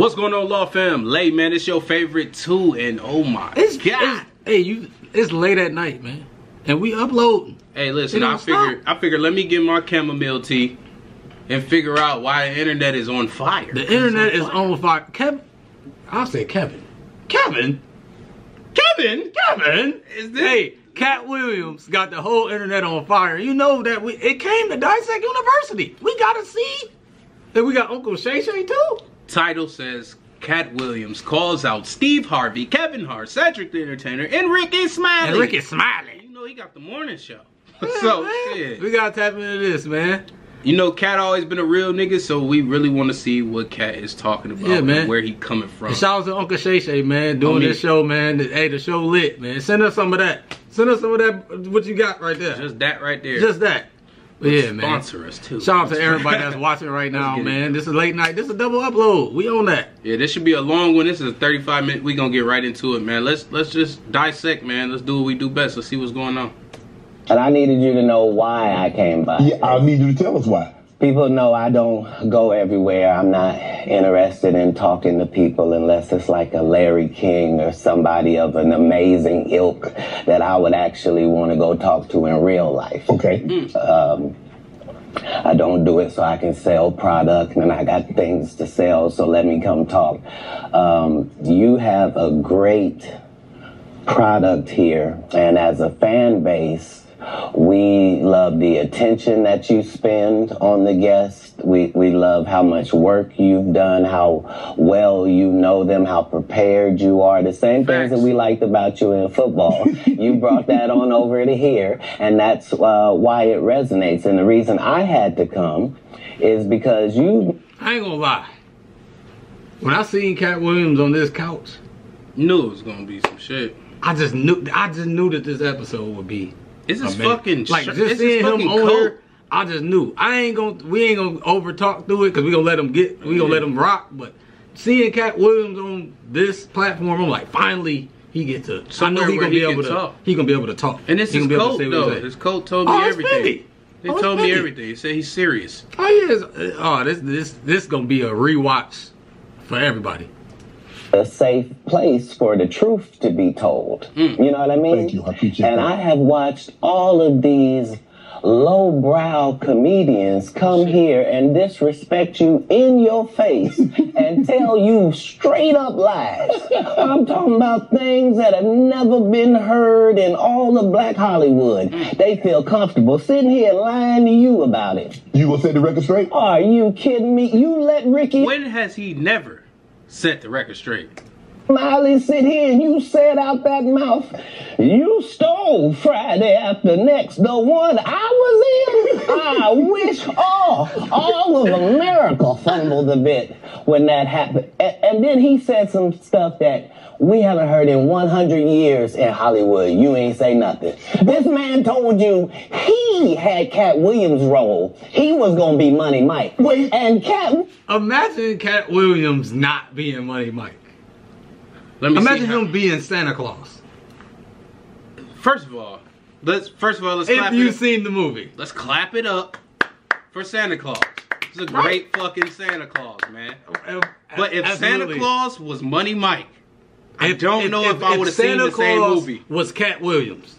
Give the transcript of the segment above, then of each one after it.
What's going on, Law Fam? Lay, man, it's your favorite too, and oh my It's, god. it's hey you. It's late at night, man, and we uploading. hey, listen, I figured, I figured, let me get my chamomile tea and figure out why the internet is on fire. The internet is on fire. Kevin, I'll say Kevin. Kevin. Kevin. Kevin. Is this- Hey, Katt Williams got the whole internet on fire. You know that we it came to Dissect University. We gotta see. And we got Uncle Shay Shay too. Title says Katt Williams calls out Steve Harvey, Kevin Hart, Cedric the Entertainer, and Rickey Smiley. And Rickey Smiley. You know he got the morning show. so shit. We gotta tap into this, man. You know, Katt always been a real nigga, so we really want to see what Katt is talking about Yeah, man. and where he coming from. And shout out to Uncle Shay Shay, man, doing Homie. this show, man. Hey, the show lit, man. Send us some of that. Send us some of that. What you got right there? Just that right there. Just that. But yeah, man. Sponsor us too. Shout out to everybody that's watching right now, get it. man. This is late night. This is a double upload. We on that. Yeah, this should be a long one. This is a 35 minute. We gonna get right into it, man. Let's let's just dissect, man. Let's do what we do best. Let's see what's going on. And I needed you to know why I came by. Yeah, I need you to tell us why. People know I don't go everywhere. I'm not interested in talking to people unless it's like a Larry King or somebody of an amazing ilk that I would actually want to go talk to in real life. Okay. Um, I don't do it so I can sell product and I got things to sell, so let me come talk. Um, you have a great product here, and as a fan base, we love the attention that you spend on the guests. We, we love how much work you've done, how well you know them, how prepared you are. The same things that we liked about you in football. you brought that on over to here, and that's uh, why it resonates. And the reason I had to come is because you I ain't gonna lie. When I seen Katt Williams on this couch, Knew it was gonna be some shit. I just knew. I just knew that this episode would be. Is this fucking like just is seeing him fucking on here. I just knew. I ain't gonna. We ain't gonna over talk through it because we gonna let him get. We gonna let him rock. But seeing Katt Williams on this platform, I'm like, finally he get to. I know he gonna he be able to. talk. He gonna be able to talk. And this he is gonna be able to coat though. His coat told me Oh, everything. They Oh, told me everything. He said he's serious. Oh yes. Oh, this this this gonna be a rewatch for everybody. A safe place for the truth to be told. Hmm. You know what I mean? Thank you. I appreciate And that. I have watched all of these lowbrow comedians come here and disrespect you in your face and tell you straight up lies. I'm talking about things that have never been heard in all of black Hollywood. Hmm. They feel comfortable sitting here lying to you about it. You gonna set the record straight? Are you kidding me? You let Ricky When has he never set the record straight? Miley sit here and you said out that mouth, you stole Friday after next, the one I was in. I wish all, all of America fumbled a bit when that happened. And, and then he said some stuff that we haven't heard in 100 years in Hollywood. You ain't say nothing. This man told you he had Katt Williams' role. He was gonna be Money Mike. Wait. And Katt Imagine Katt Williams not being Money Mike. Let me Imagine see how- him being Santa Claus. First of all, let's first of all let's If you it. seen the movie. Let's clap it up for Santa Claus. It's a Right. great fucking Santa Claus, man. Oh, oh, but if Santa Claus was Money Mike, I If- don't know if, I would have seen Santa the same Claus movie. Was Katt Williams.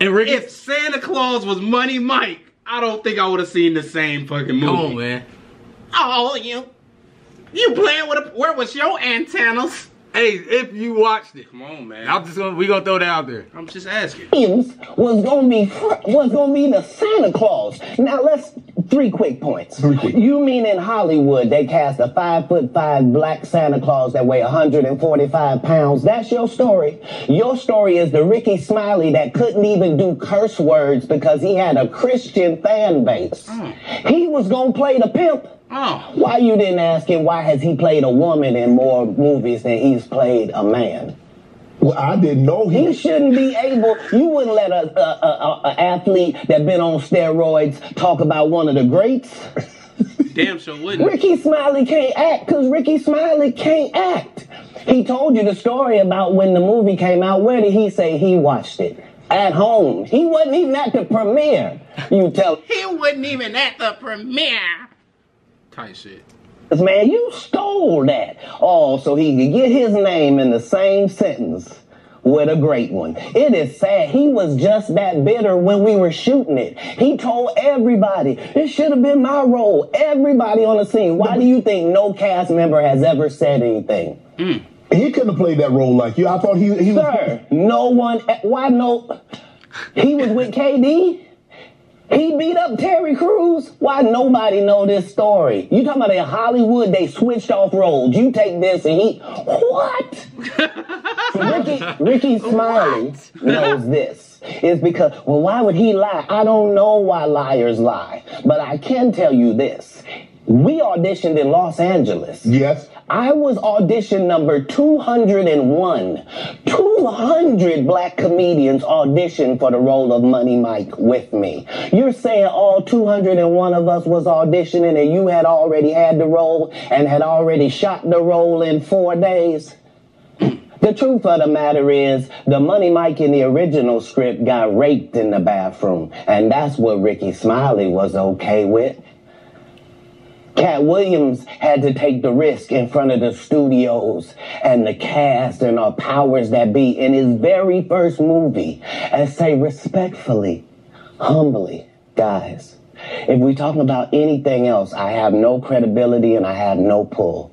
And Rickey, If Santa Claus was Money Mike, I don't think I would have seen the same fucking movie. come on, man. Oh, you, you playing with a? Where was your antennas? Hey, if you watched it, Come on, man. I'm just gonna we gonna throw that out there. I'm just asking. Williams was gonna be fr- was gonna be the Santa Claus. Now let's three quick points. Three quick. You mean in Hollywood they cast a five foot five black Santa Claus that weigh 145 pounds? That's your story. Your story is the Rickey Smiley that couldn't even do curse words because he had a Christian fan base. Mm. He was gonna play the pimp. Oh, Why you didn't ask him why has he played a woman in more movies than he's played a man? Well, I didn't know He he. shouldn't be able. You wouldn't let a, a, a, a athlete that been on steroids talk about one of the greats. damn sure wouldn't. Rickey Smiley can't act because Rickey Smiley can't act. He told you the story about when the movie came out. Where did he say he watched it? At home. He wasn't even at the premiere. You tell. He wasn't even at the premiere. Tight shit. Man, you stole that. Oh, so he could get his name in the same sentence with a great one. It is sad. He was just that bitter when we were shooting it. He told everybody, it should have been my role. Everybody on the scene. Why do you think no cast member has ever said anything? Mm. He couldn't have played that role like you. I thought he he was. Sir, no one, why no, he was with KD? He beat up Terry Crews. Why nobody know this story? You talking about in Hollywood? They switched off roles. You take this and he what? Rickey Rickey Smiley knows this. It's because well, why would he lie? I don't know why liars lie, but I can tell you this: we auditioned in Los Angeles. Yes. I was audition number 201. 200 black comedians auditioned for the role of Money Mike with me. You're saying all 201 of us was auditioning and you had already had the role and had already shot the role in four days? The truth of the matter is, the Money Mike in the original script got raped in the bathroom, and that's what Rickey Smiley was okay with. Katt Williams had to take the risk in front of the studios and the cast and our powers that be in his very first movie and say respectfully, humbly, guys, if we're talking about anything else, I have no credibility and I have no pull.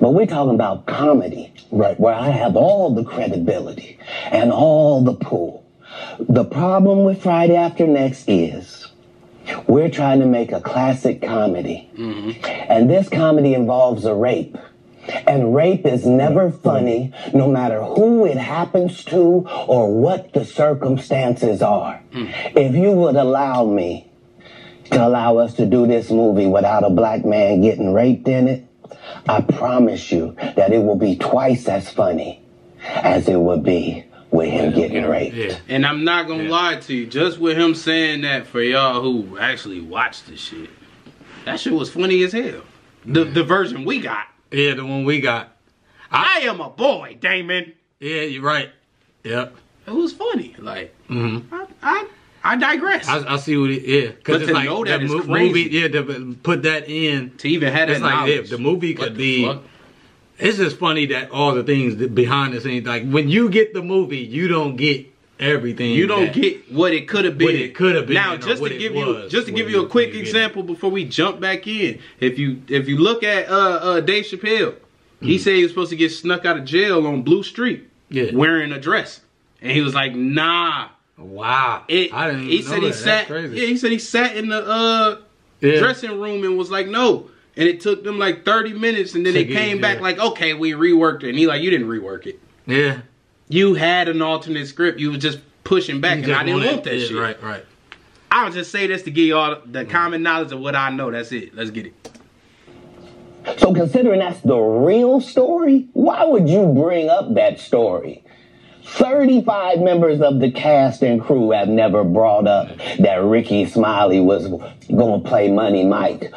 But we're talking about comedy, Right. where I have all the credibility and all the pull. The problem with Friday After Next is we're trying to make a classic comedy. Mm-hmm. And this comedy involves a rape. And rape is never funny, no matter who it happens to or what the circumstances are. Hmm. If you would allow me to allow us to do this movie without a black man getting raped in it, I promise you that it will be twice as funny as it would be with him getting raped. Yeah. And I'm not gonna Yeah. lie to you, just with him saying that for y'all who actually watched the shit, that shit was funny as hell. The the version we got. Yeah, the one we got. I am a boy, Damon. Yeah, you're right. Yep. It was funny. Like hmm I I, I digress. I, I see what it. Yeah, But because it's to like know that the mo- crazy. movie. Yeah, to put that in. to even have that It's like yeah, knowledge. the movie What could the be. fuck? It's just funny that all the things that behind the scenes, like when you get the movie, you don't get everything. You don't that- get what it could have been. What it could have been Now, just to it give you, just to give you a quick when you get example before we jump back in. If you if you look at uh, uh Dave Chappelle, he said he was supposed to get snuck out of jail on Blue Streak, Yeah. wearing a dress, and he was like, Nah. Wow. It, I didn't. he know said he that. sat. Crazy. Yeah, he said he sat in the uh Yeah. dressing room and was like, No. And it took them like 30 minutes, and then they To get- came back yeah. like, okay, we reworked it. And he like, you didn't rework it. Yeah. You had an alternate script. You was just pushing back, You and I didn't wanted- want that yeah, shit. Right. Right. I'll just say this to give y'all the mm. common knowledge of what I know. That's it. Let's get it. So considering that's the real story, why would you bring up that story? 35 members of the cast and crew have never brought up that Rickey Smiley was going to play Money Mike.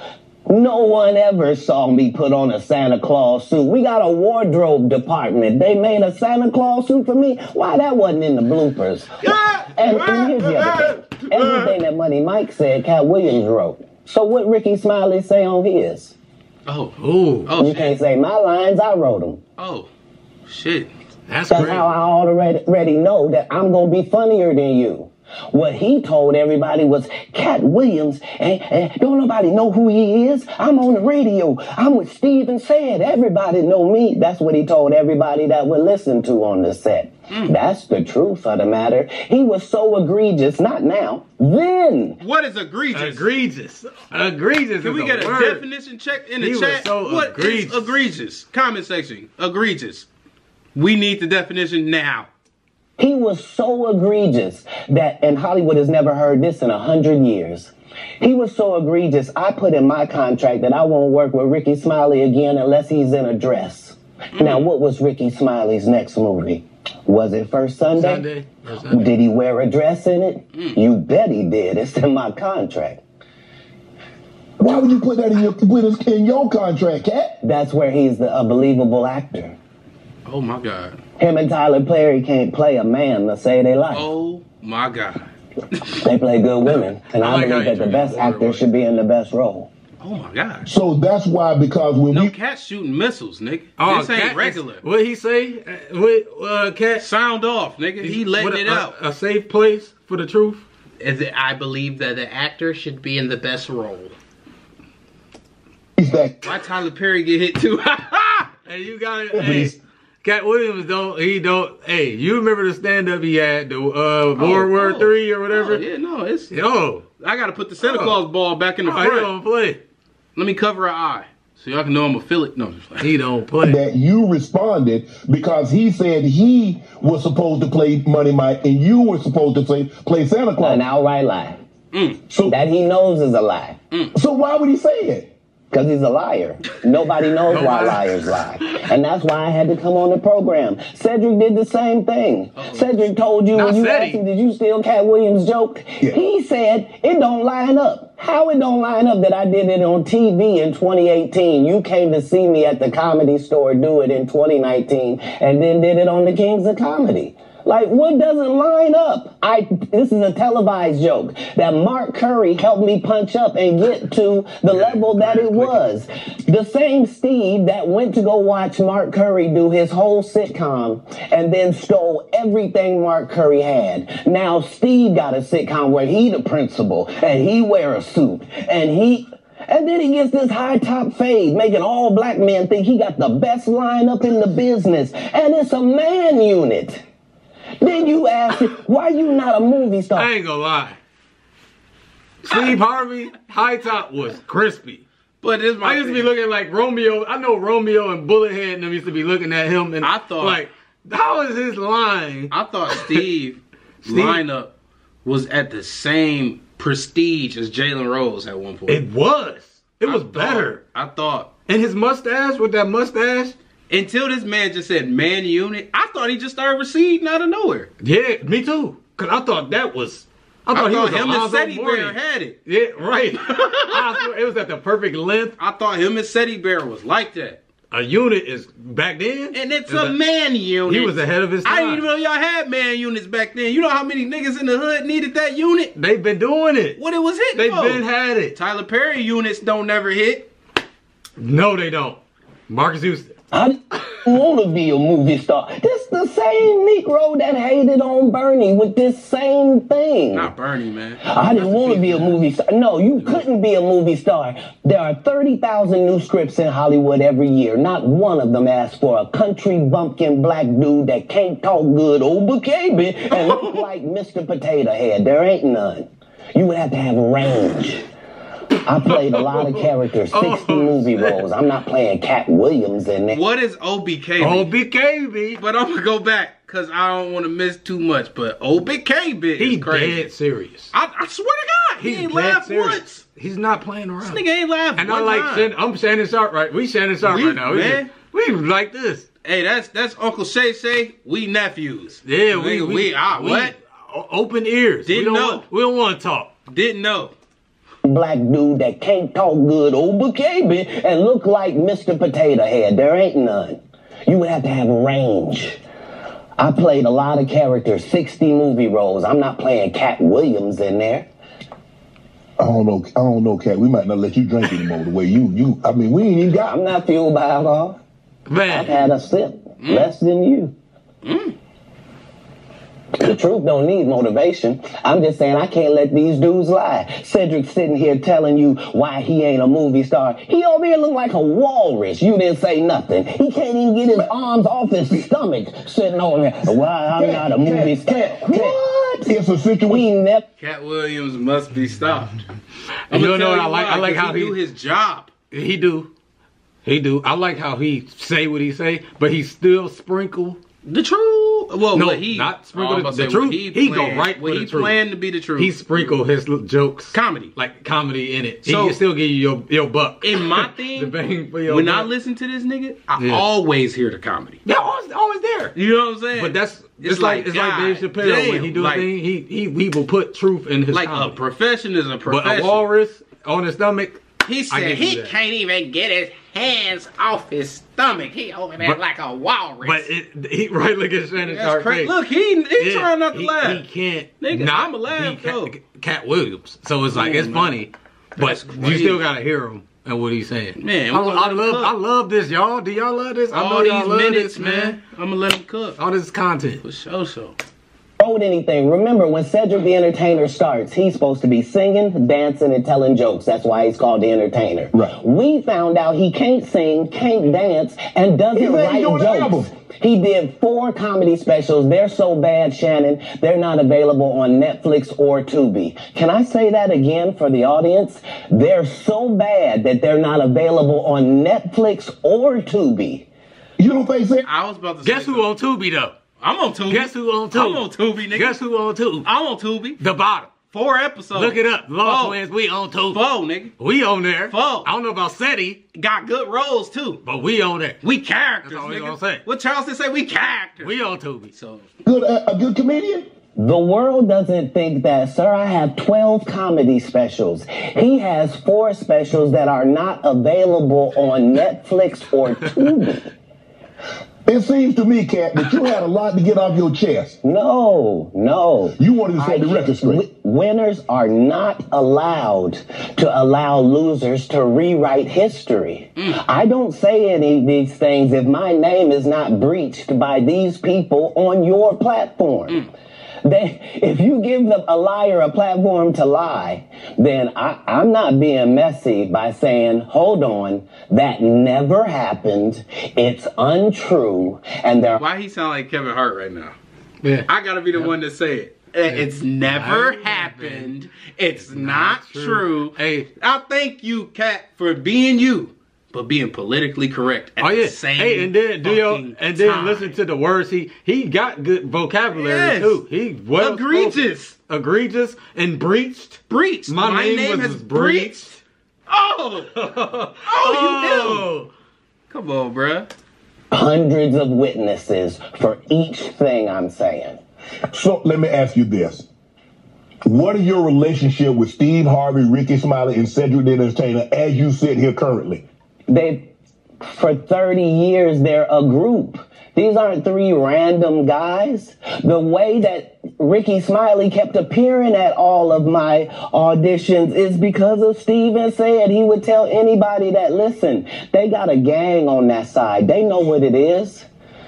No one ever saw me put on a Santa Claus suit. We got a wardrobe department. They made a Santa Claus suit for me. Why that wasn't in the bloopers? And, and here's the other thing. Everything that Money Mike said, Katt Williams wrote. So what Rickey Smiley say on his? Oh, Ooh. oh, You shit. can't say my lines, I wrote them. oh, shit. That's That's crazy. how I already, already know that I'm gonna be funnier than you. What he told everybody was Katt Williams, and, and don't nobody know who he is. I'm on the radio. I'm with Steven Said. Everybody know me. That's what he told everybody that would listen to on the set. Mm. That's the truth of the matter. He was so egregious, not now, then. What is egregious? egregious. Egregious. Can is we get a word. definition check in the He was chat? so What is egregious. egregious? Comment section. Egregious. We need the definition now. He was so egregious that, and Hollywood has never heard this in a hundred years. He was so egregious, I put in my contract that I won't work with Rickey Smiley again unless he's in a dress. Mm. Now, what was Rickey Smiley's next movie? Was it First Sunday? Sunday. Sunday. Did he wear a dress in it? Mm. You bet he did. It's in my contract. Why would you put that in your put in your contract, Katt? That's where he's the, a believable actor. Oh my god. Him and Tyler Perry can't play a man to save their life. Oh my god. They play good women, and I I, like believe that the best actor boy. should be in the best role. Oh my God! So that's why because when No we cats shooting missiles, nigga. Oh, this ain't Katt is- regular. What he say? Uh, What uh, cat? Sound off, nigga. He letting what, it a, out. A, safe place for the truth. Is it- I believe that the actor should be in the best role. he's that Why Tyler Perry get hit too? Hey, you got it. but Hey, he's- Katt Williams don't. He don't. Hey, you remember the stand up he had, the uh, World War oh. Three or whatever? oh, yeah, no, it's. Yo, I gotta put the Santa Oh. Claus ball back in the oh, he don't play. Let me cover her eye so y'all can know I'm a Philly. No, I'm just playing. He don't play. that you responded because he said he was supposed to play Money Mike and you were supposed to play play Santa Claus. An outright lie. So That he knows is a lie. so why would he say it? Because he's a liar. Nobody knows why Nobody- liars lie. And that's why I had to come on the program. Cedric did the same thing. Cedric told you Not when you said asked him, did you steal Katt Williams' joke? Yeah. He said, it don't line up. How it don't line up that I did it on TV in 2018. You came to see me at the comedy store do it in 2019 and then did it on the Kings of Comedy. Like, what doesn't line up? I this is a televised joke that Mark Curry helped me punch up and get to the level that it was. The same Steve that went to go watch Mark Curry do his whole sitcom and then stole everything Mark Curry had. Now Steve got a sitcom where he the principal and he wear a suit and he and then he gets this high top fade, making all black men think he got the best lineup in the business. And it's a man unit. Then you ask, why you not a movie star? I ain't gonna lie. Steve Harvey, high top was crispy. But this my I used to be looking like Romeo. I know Romeo and Bullethead and them used to be looking at him and I thought- like, how is his line? I thought Steve, Steve- lineup was at the same prestige as Jalen Rose at one point. It was. It was I thought- better. I thought And his mustache with that mustache. Until this man just said man unit, I thought he just started receding out of nowhere. Yeah, me too. Cause I thought that was. I I thought, thought, he was him and Seti Bear had it. Yeah, right. I it was at the perfect length. I thought him and Seti Bear was like that. A unit is back then. And it's is a man unit. He was ahead of his time. I didn't even know y'all had man units back then. You know how many niggas in the hood needed that unit? They've been doing it. What it was hitting They've for? been had it. Tyler Perry units don't never hit. No, they don't. Marcus Houston. I didn't want to be a movie star. This the same Negro that hated on Bernie with this same thing. Not Bernie, man. I didn't want to be a movie star. No, you couldn't be a movie star. There are 30,000 new scripts in Hollywood every year. Not one of them asks for a country bumpkin black dude that can't talk good old baby and look like Mr. Potato Head. There ain't none. You would have to have range. I played a lot of characters, 60 Oh, movie shit. roles. I'm not playing Katt Williams in there. What is OBK? OBK, BKB. But I'm gonna go back because I don't want to miss too much. But OBK bit He is crazy. dead serious. I, I swear to God, he He's ain't dead laughed serious. once. He's not playing around. This nigga ain't laughed and one I like time. I'm Shannon Sharpe right. We Shannon Sharpe We- right now. We, man. we like this. Hey, that's that's Uncle Shay Shay. We nephews. Yeah, we Nigga, we, we, ah, we- what? Open ears. Didn't we don't know. Want, we don't want to talk. Didn't know. Black dude that can't talk good old baby and look like Mr. Potato Head. There ain't none. You would have to have range. I played a lot of characters, 60 movie roles. I'm not playing Katt Williams in there. I don't know. I don't know, Katt. We might not let you drink anymore. The way you, you. I mean, we ain't even got. I'm not fueled by alcohol. Man, I've had a sip, mm. less than you. Mm. The truth don't need motivation. I'm just saying I can't let these dudes lie. Cedric sitting here telling you why he ain't a movie star. He over here look like a walrus. You didn't say nothing. He can't even get his arms off his stomach sitting over there. Why I'm not a movie star. Katt, Katt, What? It's a situation. We never. Katt Williams must be stopped. And you know what I like? why, I like how he he- do his job. he do. He do. I like how he say what he say, but he still sprinkle. The truth. Well, No, what he not sprinkle Oh, the- truth. He, He go right what he truth. planned to be the truth. He sprinkle his jokes, comedy. like comedy in it. So- he can still give you your your buck. In my thing, bang for your when buck. I listen to this nigga, I Yeah. always hear the comedy. yeah, always, always there. You know what I'm saying? But that's it's, It's like, like, it's like Dave God Chappelle when damn, he do like- a thing. He he he will put truth in his like a comedy. profession is a profession. but a walrus on his stomach. He said he can't even get his hands off his stomach. He over there But- like a walrus. But it, he right look at Shannon That's Sharpe crazy. face. Look, he he Yeah, trying not to he, laugh. He can't. Nigga, not I'ma laugh, be Katt, though. Katt Williams. So it's like it's man. funny, That's but you still gotta hear him. and what he's saying. Man, I, I love cook. I love this, y'all. Do y'all love this? I All know these minutes, this, man. I'm gonna let him cook. All this content. For sure, so. Wrote anything. Remember, when Cedric the Entertainer starts, he's supposed to be singing, dancing, and telling jokes. That's why he's called the Entertainer. Right. We found out he can't sing, can't dance, and doesn't He's write ain't doing jokes. He did four comedy specials. They're so bad, Shannon, they're not available on Netflix or Tubi. Can I say that again for the audience? They're so bad that they're not available on Netflix or Tubi. You don't think so? I was about to Guess who on Tubi though? I'm on Tubi. Guess who on Tubi? I'm on Tubi, nigga. Guess who on Tubi? I'm on Tubi. The bottom. Four episodes. Look it up. Law Four. Twins, we on Tubi. Four, nigga. We on there. Four. I don't know about SETI, Got good roles too. but we on there. We characters, That's all we nigga. gonna say. What Charleston say? We characters. We on Tubi. so Good, uh, a good comedian? The world doesn't think that, sir. I have 12 comedy specials. He has four specials that are not available on Netflix or Tubi. It seems to me, Katt, that you had a lot to get off your chest. No, no. You wanted to set the record straight. Wi- Winners are not allowed to allow losers to rewrite history. Mm. I don't say any of these things if my name is not breached by these people on your platform. Mm. They, if you give them a liar a platform to lie, then I, I'm not being messy by saying, hold on, that never happened. It's untrue. And there why he sound like Kevin Hart right now? Yeah. I gotta be the one to say it. Uh, It's never Never happened. It's not true. true. Hey. I thank you, Katt, for being you, but being politically correct at Oh yeah. the same Hey, and then do your and then time. listen to the words. He he got good vocabulary Yes. too. He well Egregious. spoken. egregious, and breached. breached. My, name, has was breached. Oh, oh, you knew. Oh. Come on, bruh. hundreds of witnesses for each thing I'm saying. So let me ask you this. What are your relationship with Steve Harvey, Rickey Smiley, and Cedric the Entertainer as you sit here currently? They, for 30 years, they're a group. These aren't three random guys. The way that Rickey Smiley kept appearing at all of my auditions is because of Steven said he would tell anybody that, listen, they got a gang on that side. They know what it is.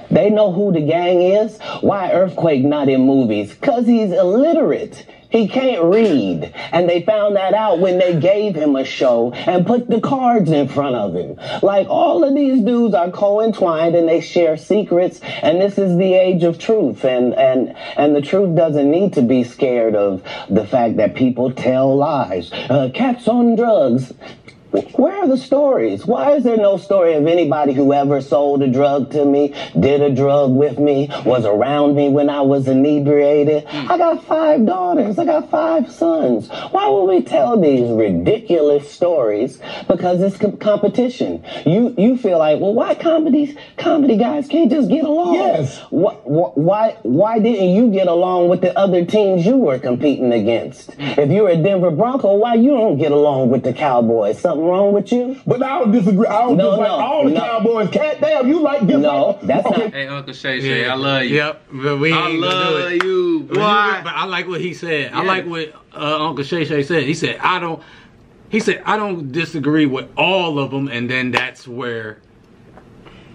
They know who the gang is. Why Earthquake not in movies? Cause he's illiterate. He can't read. And they found that out when they gave him a show and put the cards in front of him. Like all of these dudes are co-entwined and they share secrets and this is the age of truth and and and the truth doesn't need to be scared of the fact that people tell lies. Uh, cats on drugs. Where are the stories? Why is there no story of anybody who ever sold a drug to me, did a drug with me, was around me when I was inebriated? I got five daughters. I got five sons. Why would we tell these ridiculous stories? Because it's com- competition. You you feel like, well, why comedies comedy guys can't just get along? Yes. Wh- wh- Why why didn't you get along with the other teams you were competing against? If you're a Denver Bronco, why you don't get along with the Cowboys? Something wrong with you? But I don't disagree. I don't No, dislike no, all the no. Cowboys. Cat damn, you like this? No, that's not- Hey, Uncle Shay Shay, I love you. Yep, but we I ain't gonna do love it. you. But Why? But I like what he said. I like what uh, Uncle Shay Shay said. He said, I don't, he said, I don't disagree with all of them. And then that's where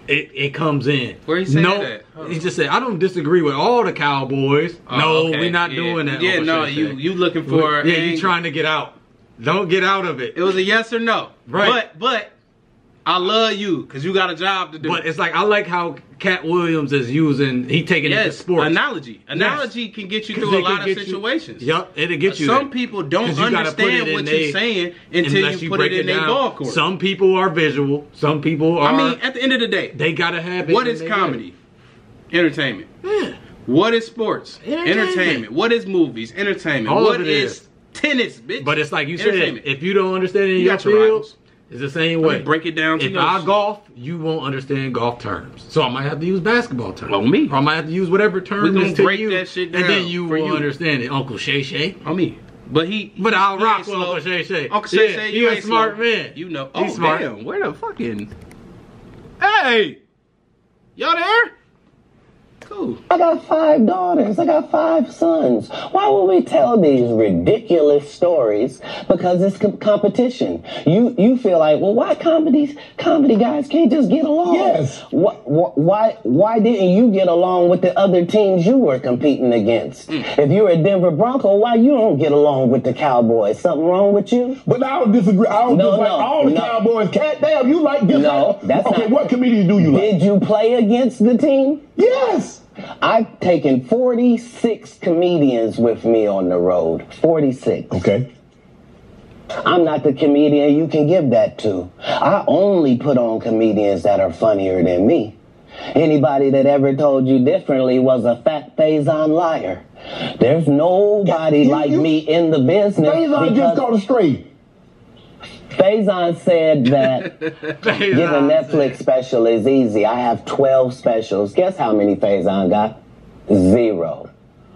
it, it comes in. Where he said no, that? Hold He just said, I don't disagree with all the Cowboys. Oh, no, okay. we're not Yeah. doing that. Yeah, no, you you looking for? yeah, you trying to get out. Don't get out of it. It was a yes or no. Right. But but I love you because you got a job to do. But it's like I like how Katt Williams is using. He taking it to sports. analogy. Analogy can get you through a lot of get you- situations. Yup, it'll get you. Some there. people don't you understand what they- you're saying until unless you put it in their ball court. Some people are visual. Some people are. I mean, at the end of the day, they gotta have it. what is comedy? Entertainment. head. What is sports? Entertainment. What is movies? Entertainment. All what of it is, is. Tennis, bitch? But it's like you said, if you don't understand it in You your got your field, it's the same way. break it down to If your I golf, you won't understand golf terms. So I might have to use basketball terms. On me. Or I might have to use whatever term We gonna is to break you, that shit down and then you will you. understand it. Uncle Shay Shay. on me. But he. But I'll he rock ain't with slow. Uncle Shay Shay. Uncle Shay Yeah, Shay, he you a smart slow. man. You know. He's oh, smart. damn. Where the fucking. Hey! Y'all there? Who? I got five daughters. I got five sons. Why would we tell these ridiculous stories? Because it's com- competition. You you feel like, well, why comedies comedy guys can't just get along? Yes. Why why why didn't you get along with the other teams you were competing against? Mm. If you're a Denver Bronco, why you don't get along with the Cowboys? Something wrong with you? But I don't disagree. I don't No, dislike no, all the no. Cowboys. Cat damn, you like dislike. No, that's okay. not- What comedians do you like? Did you play against the team? Yes. I've taken 46 comedians with me on the road. 46. Okay. I'm not the comedian you can give that to. I only put on comedians that are funnier than me. Anybody that ever told you differently was a fat Faizon liar. There's nobody You- like you- me in the business. Faizon just got straight. Faizon said that Get a Netflix special is easy. I have 12 specials. Guess how many Faizon got? Zero.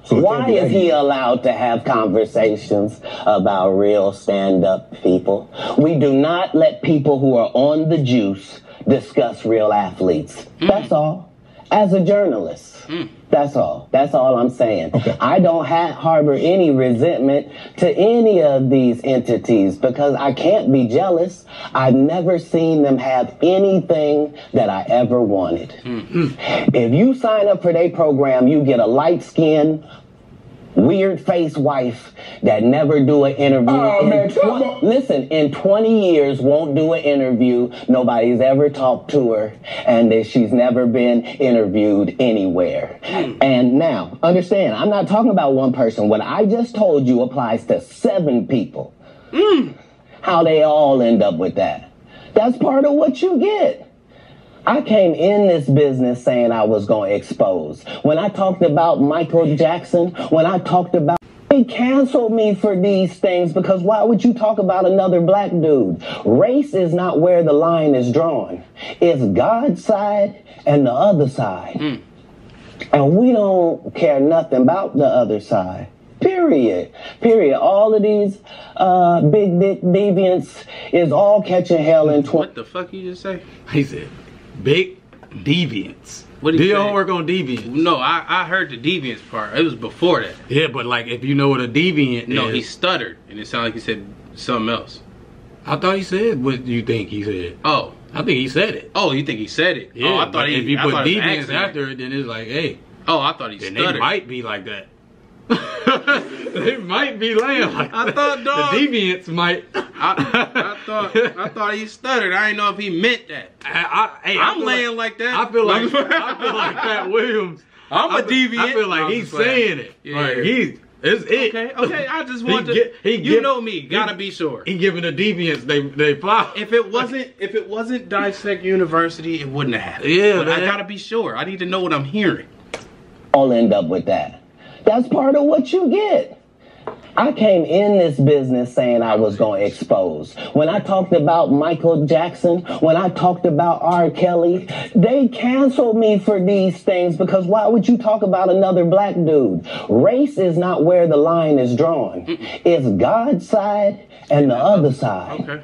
So Why is he allowed to have conversations about real stand up people? We do not let people who are on the juice discuss real athletes. That's mm. all. As a journalist. Hmm. That's all. That's all I'm saying. Okay. I don't ha- harbor any resentment to any of these entities because I can't be jealous. I've never seen them have anything that I ever wanted. Hmm. Hmm. If you sign up for their program, you get a light skinned, weird face wife that never do an interview. Oh, In man, on. Listen, in 20 years, won't do an interview. Nobody's ever talked to her, and that she's never been interviewed anywhere. Hmm. And now, understand, I'm not talking about one person. What I just told you applies to seven people. Hmm. How they all end up with that. That's part of what you get. I came in this business saying I was going to expose. When I talked about Michael Jackson, when I talked about they canceled me for these things because why would you talk about another black dude? Race is not where the line is drawn. It's God's side and the other side. And we don't care nothing about the other side. Period. Period. All of these uh, big dick deviants is all catching hell in 20. What the fuck you just say? He said, big deviants. What Do you say? don't work on deviants? No, I, I heard the deviance part. It was before that. Yeah, but like if you know what a deviant No, is. he stuttered, and it sounded like he said something else. I thought he said what you think he said. Oh, I think he said it. oh, you think he said it? Oh, yeah, oh, I thought he. if you I put thought it deviants after it, then it's like, hey, Oh, I thought he then stuttered. they might be like that. they might be laying like I that. thought, dog- the deviants might. I, I thought I thought he stuttered. I didn't know if he meant that. I, I, hey, I I'm feel laying like, like that. I feel like I feel like Pat Williams. I'm a I feel- deviant. I feel like he's saying it. Yeah. Like he's it's it. Okay, okay. I just He want to. get- he you give- know me. Gotta he- be sure. He giving the deviants they they fly. If it wasn't, if it wasn't Dissect University, it wouldn't have happened. Yeah, but I gotta be sure. I need to know what I'm hearing. all end up with that. That's part of what you get. I came in this business saying I was going to expose. When I talked about Michael Jackson, when I talked about R. Kelly, they canceled me for these things because why would you talk about another black dude? Race is not where the line is drawn. It's God's side and the other side. Okay,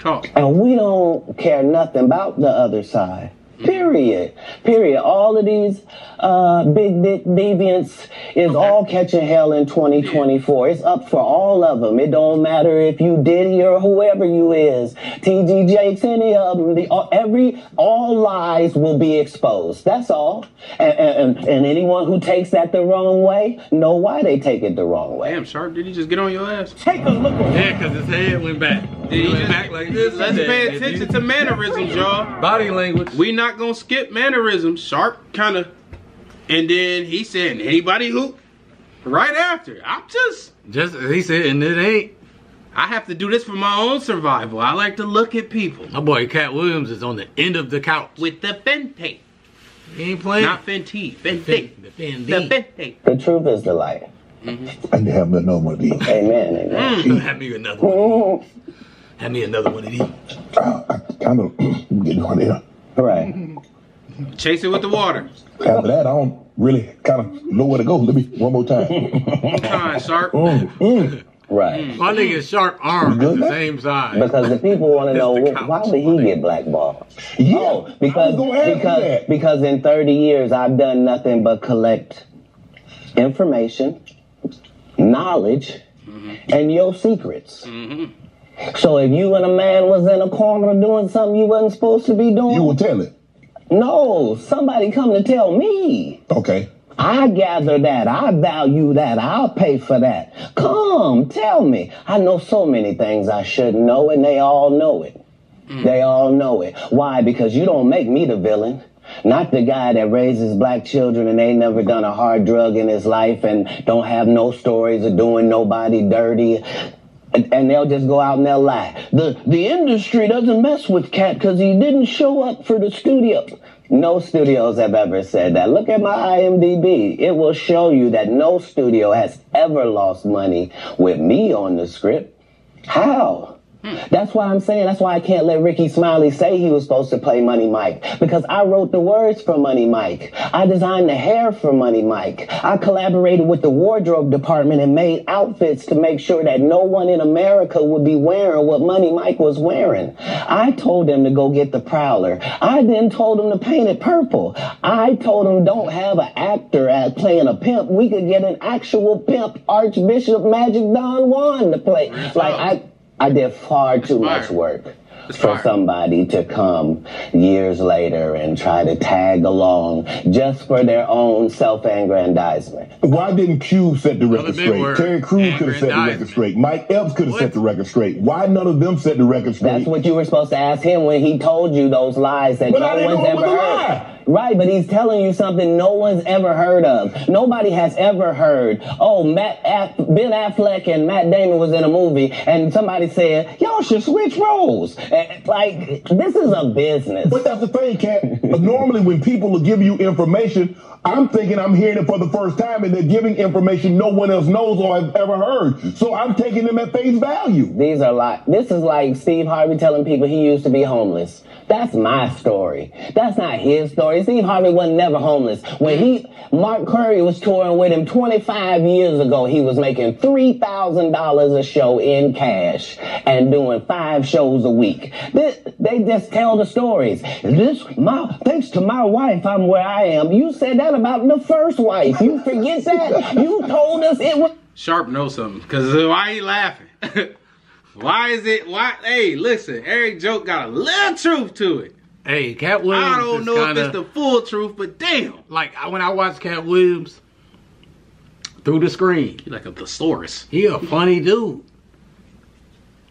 talk. And we don't care nothing about the other side. Period. Period. All of these uh, big dick deviants is all catching hell in 2024. It's up for all of them. It don't matter if you Diddy or whoever you is. TD Jakes, any of them. The, all, every all lies will be exposed. That's all. And, and, and anyone who takes that the wrong way, know why they take it the wrong way. Damn, Sharpe, did he just get on your ass? Take a look around. Yeah, because his head went back. Did He he went just- back like this. Let's pay attention to mannerisms, y'all. body language. We not gonna skip mannerisms. Sharpe kind of, and then he said, anybody who, right after. I'm just, just he said, and it ain't. I have to do this for my own survival. I like to look at people My boy Katt Williams is on the end of the couch. with the fente, He ain't playing. not fente, fente, the Fendi. the fente. The truth is the light. I need to have another one of these. Amen. Amen. Have me another one. Have me another one of these. Uh, I kind of getting one there. Right. Chase it with the water. After that, I don't really kind of know where to go. Let me one more time. Time, Sharpe. Mm, mm. Right. My nigga's sharp arm is the same size. Because the people want to know the wh- why did he my get blackballed? Yeah, Oh, because was gonna ask you because because in 30 years I've done nothing but collect information, knowledge, and your secrets. So if you and a man was in a corner doing something you wasn't supposed to be doing, You will tell it. No, somebody come to tell me. Okay. I gather that. I value that. I'll pay for that. Come, tell me. I know so many things I shouldn't know, and they all know it. Mm. They all know it. Why? Because you don't make me the villain. Not the guy that raises black children and ain't never done a hard drug in his life and don't have no stories of doing nobody dirty. And, and they'll just go out and they'll lie. The the industry doesn't mess with Katt because he didn't show up for the studio. No studios have ever said that. Look at my IMDb. It will show you that no studio has ever lost money with me on the script. How? That's why I'm saying, that's why I can't let Rickey Smiley say he was supposed to play Money Mike. Because I wrote the words for Money Mike. I designed the hair for Money Mike. I collaborated with the wardrobe department and made outfits to make sure that no one in America would be wearing what Money Mike was wearing. I told them to go get the Prowler. I then told them to paint it purple. I told them don't have an actor as playing a pimp. We could get an actual pimp, Archbishop Magic Don Juan to play. Like I, I did far too much work It's for fire. somebody to come years later and try to tag along just for their own self-aggrandizement. Why didn't Cube set the record straight? word. Terry Crews could have set the record straight. Mike Epps could have set the record straight. Why none of them set the record straight? That's what you were supposed to ask him when he told you those lies that But I no didn't one's know ever heard. lie. Right, but he's telling you something no one's ever heard of. Nobody has ever heard. Oh, Matt Aff- Ben Affleck and Matt Damon was in a movie, and somebody said y'all should switch roles. Eh, Like this is a business. But that's the thing, Cat. Normally, when people will give you information, I'm thinking I'm hearing it for the first time, and they're giving information no one else knows or has ever heard. So I'm taking them at face value. These are like this is like Steve Harvey telling people he used to be homeless. That's my story. That's not his story. Steve Harvey wasn't never homeless. When he Mark Curry was touring with him 25 years ago, he was making three thousand dollars a show in cash and doing five shows a week. This, they just tell the stories. This my thanks to my wife, I'm where I am. You said that about the first wife. You forget that? You told us it was Sharpe knows something. Cause why he laughing? why is it? Why? Hey, listen. Eric joke got a little truth to it. Hey, Katt Williams. I don't is know kinda, if it's the full truth, but damn, like I- when I watch Katt Williams through the screen. he like a thesaurus. He a funny dude.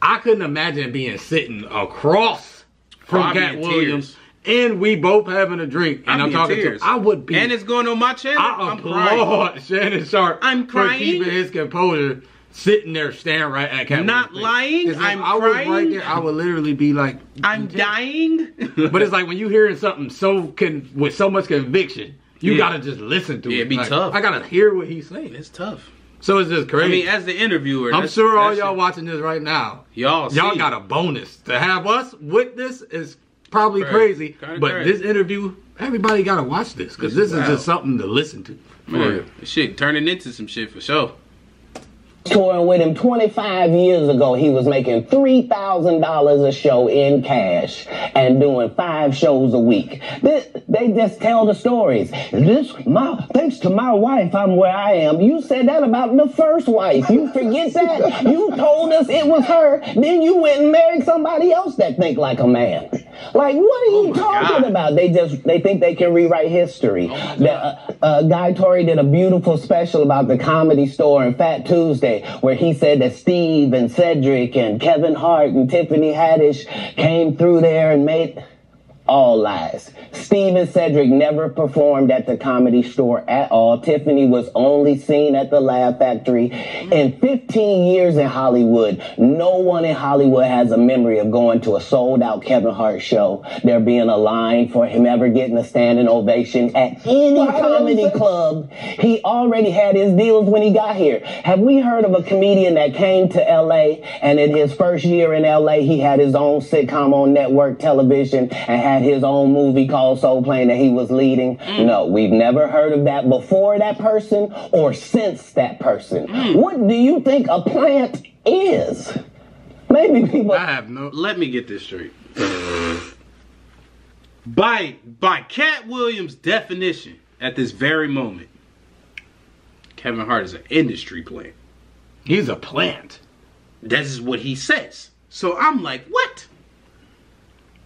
I couldn't imagine being sitting across from I'd Cat in Williams and we both having a drink and I'd I'm talking tears. to I would be And it's going on my channel. I I'm crying. applaud Shannon Sharpe I'm for keeping his composure, sitting there staring right at Cat Not Williams' face. lying, 'Cause I'm I was right crying. there, I would literally be like, I'm dying. But it's like when you hearing something so con- with so much conviction, you Yeah. gotta just listen to Yeah, it. it'd be Like, tough. I gotta hear what he's saying. it's tough. So it's just I crazy. mean, as the interviewer, I'm sure all y'all shit- watching this right now. Y'all, Y'all got a bonus to have us with this is probably Right. crazy. Kinda but crazy. this interview, everybody gotta watch this because this is Wow. just something to listen to. Man, real. shit turning into some shit for sure. Touring with him 25 years ago he was making $3000 a show in cash and doing five shows a week. This, they just tell the stories. This my thanks to my wife i'm where i am. You said that about the first wife. You forget that? You told us it was her. Then you went and married somebody else that think like a man like what are you my talking God. about? They just they think they can rewrite history. The, uh, uh, guy Torry did a beautiful special about the comedy store and fat tuesday where he said that steve and cedric and kevin hart and tiffany haddish came through there and made all lies. Steve and Cedric never performed at the comedy store at all. Tiffany was only seen at the Laugh Factory. In 15 years in Hollywood, no one in Hollywood has a memory of going to a sold out Kevin Hart show, there being a line for him ever getting a standing ovation at any comedy club. He already had his deals when he got here. Have we heard of a comedian that came to LA and in his first year in LA, he had his own sitcom on network television and had his own movie called Soul Plane that he was leading? Mm. No, we've never heard of that before that person or since that person. Mm. What do you think a plant is. Maybe people. I have no. Let me get this straight. by by Katt Williams' definition, at this very moment, Kevin Hart is an industry plant. He's a plant. This is what he says. So I'm like, what?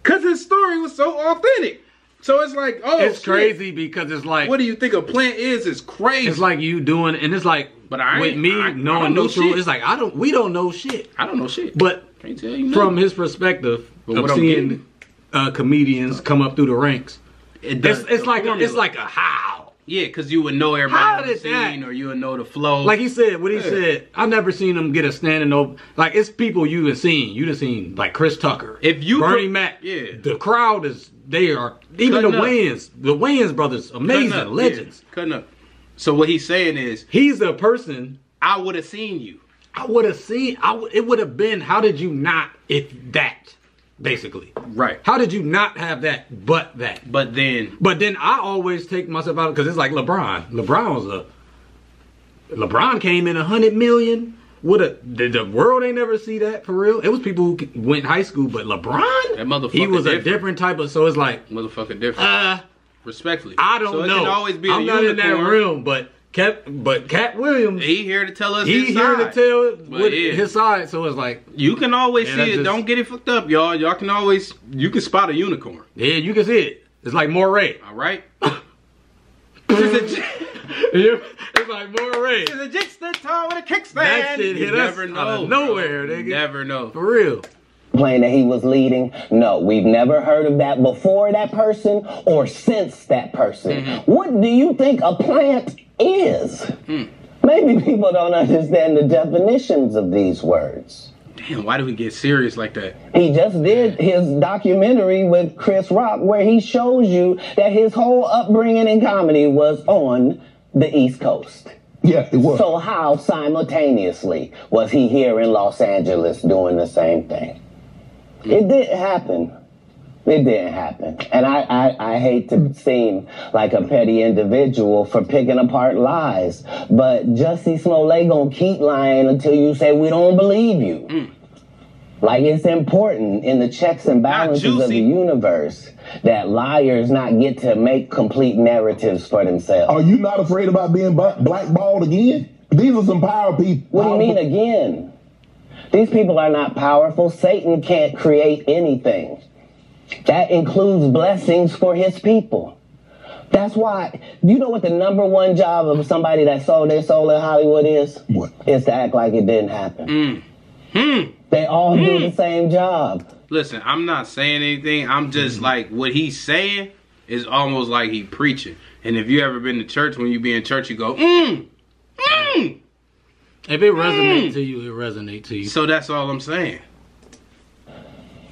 Cause his story was so authentic. So it's like, oh, it's shit. crazy because it's like What do you think a plant is? It's crazy. it's like you doing, and it's like But I with me I- I knowing don't know neutral. shit. It's like I don't. We don't know shit. I don't know shit. But Can't tell you from his perspective But of I'm seeing uh, comedians come up through the ranks, It it's does- it's the like a, it's like a how. Yeah, because you would know everybody How on the did that- scene, or you would know the flow. Like he said, what he Yeah. said, I've never seen him get a standing over. Like it's people you have seen. You have seen like Chris Tucker, If you Bernie Mac. yeah. the crowd is they are even Cutting the up. Wayans, the Wayans brothers, Cutting amazing yeah, legends. cutting up. So what he's saying is, He's a person I would have seen you. I would have seen. I w- it would have been. How did you not? If that, basically, Right. how did you not have that? But that. But then But then I always take myself out because it's like LeBron. LeBron was a LeBron came in a hundred million. What a the, the world ain't never see that for real. It was people who went high school, but LeBron, That motherfucker he was a different. different type of. So it's like, motherfucker different. uh, Respectfully. I don't so know. Always be I'm not in that room, but Katt, but Katt Williams, He here to tell us he his here to tell But what yeah. his side. So it's like, You can always see I it. just- Don't get it fucked up, y'all. Y'all can always you can spot a unicorn. yeah, you can see it. It's like Moray. All right. It's a, it's like Moray. it's a jigsaw toe with a kickstand. That shit you hit us never out know. of nowhere, You nigga. never know. For real. plane that he was leading. No, we've never heard of that before that person or since that person. Mm-hmm. What do you think a plant is? Hmm. Maybe people don't understand the definitions of these words. Damn, why do we get serious like that? He just did his documentary with Chris Rock where he shows you that his whole upbringing in comedy was on the East Coast. Yeah, it was. So how simultaneously was he here in Los Angeles doing the same thing? It hmm. didn't happen. It didn't happen. And I, I, I hate to hmm. seem like a petty individual for picking apart lies, but Jussie Smollett gonna keep lying until you say we don't believe you. Hmm. Like it's important in the checks and balances of the universe that liars not get to make complete narratives for themselves. Are you not afraid about being blackballed again? These are some power people. What do you mean again? These people are not powerful. Satan can't create anything. That includes blessings for his people. That's why, do you know what the number one job of somebody that sold their soul in Hollywood is? What? Is to act like it didn't happen. Mm. Hmm. They all do hmm. the same job. Listen, I'm not saying anything. I'm just mm-hmm. like what he's saying is almost like he preaching. And if you ever been to church, when you be in church, you go, mm, mm. If it resonates mm. to you, it resonates to you. So that's all I'm saying.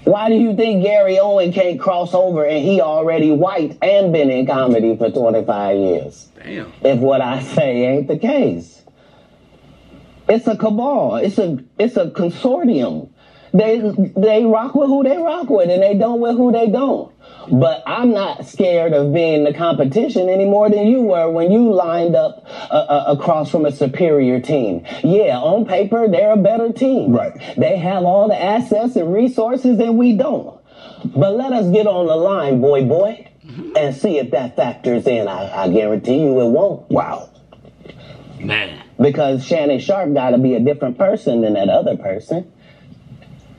Why do you think Gary Owen can't cross over and he already white and been in comedy for 25 years? Damn. if what I say ain't the case. It's a cabal. It's a it's a consortium. They they rock with who they rock with, and they don't with who they don't. But I'm not scared of being the competition any more than you were when you lined up uh, uh, across from a superior team. Yeah, on paper they're a better team. Right. They have all the assets and resources, and we don't. But let us get on the line, boy, boy, and see if that factors in. I, I guarantee you it won't. Wow. Man. Because Shannon Sharpe got to be a different person than that other person.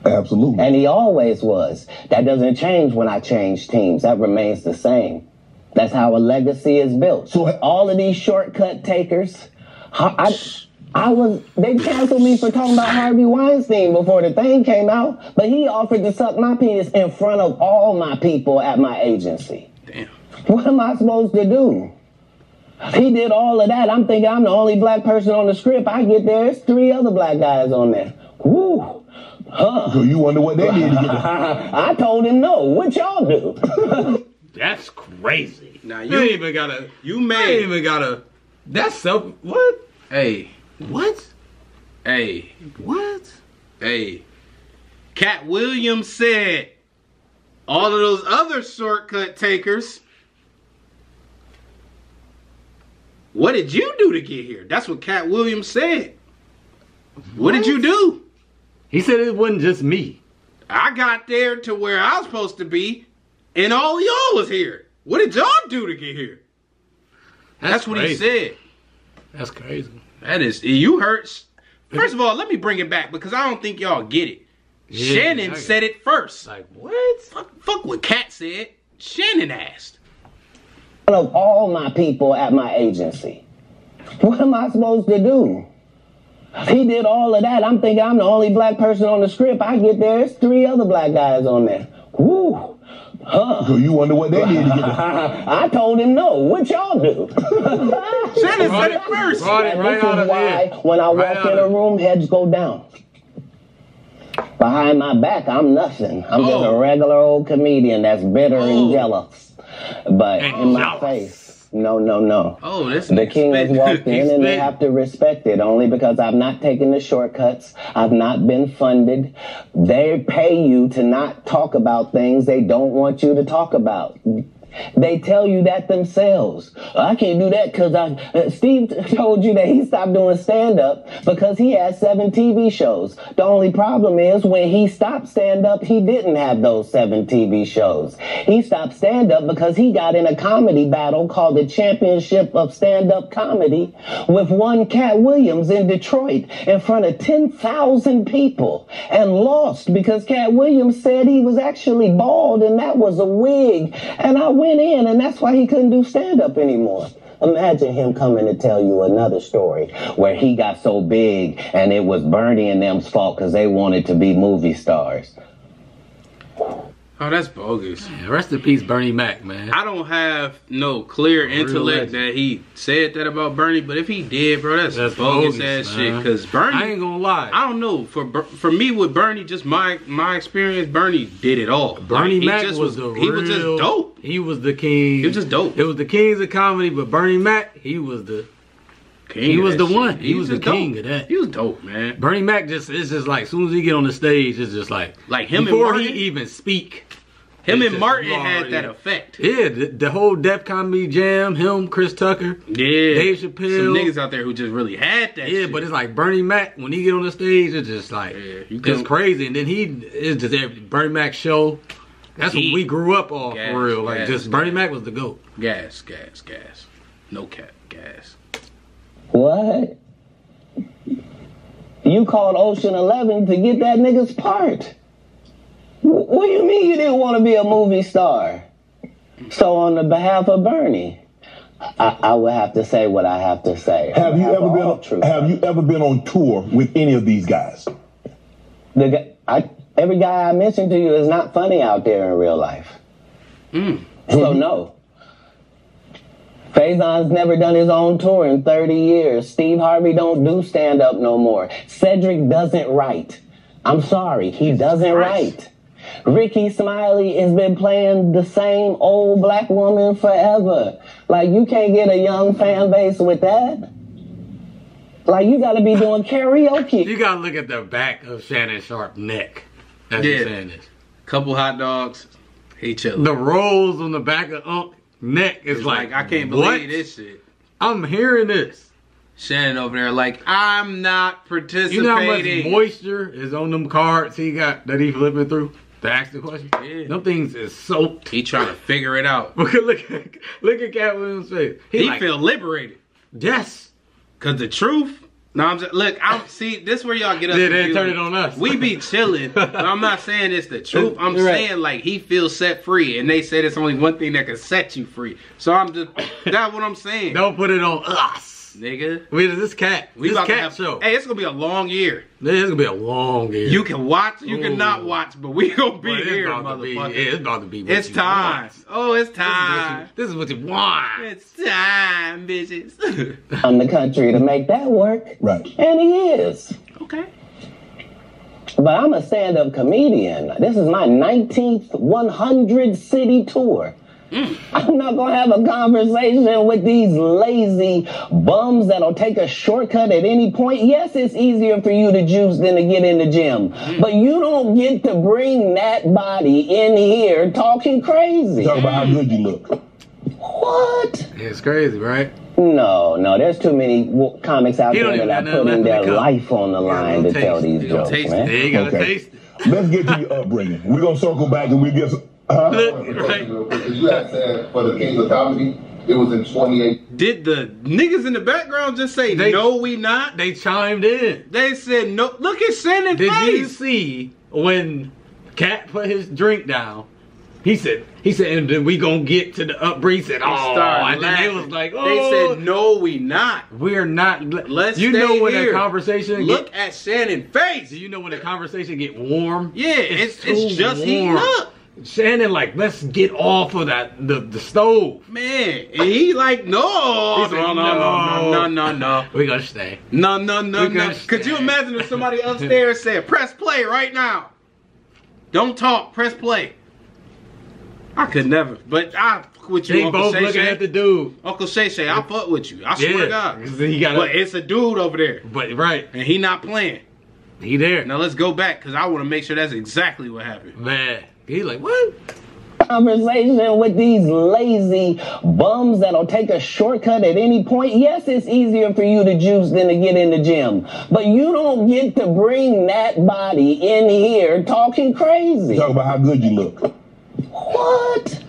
Absolutely. And he always was. That doesn't change when I change teams. That remains the same. That's how a legacy is built. So- all of these shortcut takers, I, I, I was, they canceled me for talking about Harvey Weinstein before the thing came out, but he offered to suck my penis in front of all my people at my agency. Damn. What am I supposed to do? He did all of that. I'm thinking I'm the only black person on the script. I get there, there's three other black guys on there. Woo. Huh. So you wonder what they did to get the I told him no. What y'all do? That's crazy. Now You you ain't even gotta. you You ain't even gotta. That's self. What? hey What? hey What? hey. Katt Williams said all of those other shortcut takers. What did you do to get here? That's what Katt Williams said. What, did you do? He said it wasn't just me. I got there to where I was supposed to be, and all y'all was here. What did y'all do to get here? That's, what he said. That's crazy. That is you hurts. First of all, let me bring it back because I don't think y'all get it. Yeah, Shannon I- said it first. Like what? Fuck, fuck what Katt said. Shannon asked. of all my people at my agency. What am I supposed to do? He did all of that. I'm thinking I'm the only black person on the script. I get there, it's three other black guys on there. Woo. Huh. So you wonder what they did to get I told him no. What y'all do? Shannon said it first. Brought it right this out is of why here. when I Right walk out in a room, heads go down. Behind my back, I'm nothing. I'm just a Oh. regular old comedian that's bitter Oh. and jealous. But And in my jealous. face, no, no, no. Oh, this The king has walked in and they have to respect it only because I've not taken the shortcuts. I've not been funded. They pay you to not talk about things they don't want you to talk about. They tell you that themselves. I can't do that because I. Uh, Steve told you that he stopped doing stand up because he had seven TV shows. The only problem is when he stopped stand up, he didn't have those seven TV shows. He stopped stand up because he got in a comedy battle called the Championship of Stand Up Comedy with one Katt Williams in Detroit in front of 10,000 people and lost because Katt Williams said he was actually bald and that was a wig. And I went in and that's why he couldn't do stand up anymore. Imagine him coming to tell you another story where he got so big and it was Bernie and them's fault because they wanted to be movie stars. Oh, that's bogus. Yeah, rest in peace, Bernie Mac, man. I don't have no clear intellect legend. that he said that about Bernie, but if he did, bro, that's, That's bogus, bogus, ass man. shit. Because Bernie, I ain't gonna lie. I don't know. For for me with Bernie, just my my experience, Bernie did it all. Bernie Like, Mac just was, the he real, was just dope. He was the king. He was just dope. It was the kings of comedy, but Bernie Mac, he was the King He was the shit. one. He was the just dope. king of that. He was dope, man. Bernie Mac. Just it's just like as soon as he get on the stage, it's just like Like him and before Martin? he even speak. Him and Martin had that effect. Yeah, the, the whole Def Comedy Jam, him, Chris Tucker. Yeah, Dave Chappelle. Some niggas out there who just really had that. Yeah, shit. but it's like Bernie Mac when he get on the stage, it's just like Yeah, it's crazy. And then he it's just every Bernie Mac show. That's what we grew up off Gas, for real. Like gas, just Bernie gas. Mac was the goat. gas, gas, gas. No cap, gas. What? You called Ocean 11 to get that nigga's part. What do you mean you didn't want to be a movie star? So on the behalf of Bernie, I, I would have to say what I have to say. Have you ever been? truth. Have you ever been on tour with any of these guys? The I, every guy I mentioned to you is not funny out there in real life. Hmm. So no. Faizon's never done his own tour in 30 years. Steve Harvey don't do stand up no more. Cedric doesn't write. I'm sorry, he doesn't Christ. write. Rickey Smiley has been playing the same old black woman forever. Like you can't get a young fan base with that. Like you gotta be doing karaoke. You gotta look at the back of Shannon Sharpe neck. That's Yeah. what saying this. Couple hot dogs. He chillin'. The rolls on the back of Unc neck is like, like, I can't what? believe this shit. I'm hearing this. Shannon over there like I'm not participating. You know how much moisture is on them cards he got that he flipping through to ask the question? Yeah. Them things is soaked. he trying to figure it out. Look at look at Katt Williams' face. He, He like, feel liberated yes. because the truth. No, I'm just look. I'm see. This where y'all get up. Yeah, they turn it on us. We be chilling, but I'm not saying it's the truth. I'm right. saying like he feels set free, and they said it's only one thing that can set you free. So I'm just that's what I'm saying, Don't put it on us. Nigga. Wait, is this cat? We this about to cat have, show. Hey, it's gonna be a long year. This is gonna be a long year. You can watch, you can not watch, but we gonna be But it's here, about to be- motherfucker. yeah, it's about to be. what it's you time. want. Oh, it's This is what time. you- This is what you want. It's time, bitches. from the country to make that work. Right. And he is. okay. But I'm a stand up comedian. This is my 19th 100 city tour. Mm. I'm not gonna have a conversation with these lazy bums that'll take a shortcut at any point. Yes, it's easier for you to juice than to get in the gym, mm. but you don't get to bring that body in here talking crazy. Talk about how good you look. What? It's crazy, right? No, no, there's too many w- comics out there that got are putting their life on the line to little tell these He jokes, taste it. man. They ain't gotta Okay. taste it. Let's get to your upbringing. We're gonna circle back and we get. Some, huh? Look, right. Because you had said for the Kings of Comedy, it was in 28. Did the niggas in the background just say They- no we not? They chimed in. They said no. Look at Shannon Did you see when Katt put his drink down? He said, he said, and then we gonna get to the upbreak. He said, They oh, started and then laughing. it was like, They oh, said no we not. we're not. Let's you stay know when here. a conversation Look get, at Shannon face. do you know when a conversation get warm? Yeah, it's it's, too just heating up. Shannon, like, let's get off of that the the stove. Man, and he like no, He said, no, no, no, no, no, no, We gonna stay. no, no, no, We no. Could you imagine if somebody upstairs said, "Press play right now"? Don't talk. Press play. I could never, but I fuck with you, They Uncle both Shay looking Shay. at the dude. Uncle Shay Shay, I fuck with you. I swear to God. he got. But it's a dude over there, but right, and he not playing. he there. Now let's go back because I want to make sure that's exactly what happened. Man, he like what? Conversation with these lazy bums that'll take a shortcut at any point. Yes, it's easier for you to juice than to get in the gym, but you don't get to bring that body in here talking crazy. Talk about how good you look. What?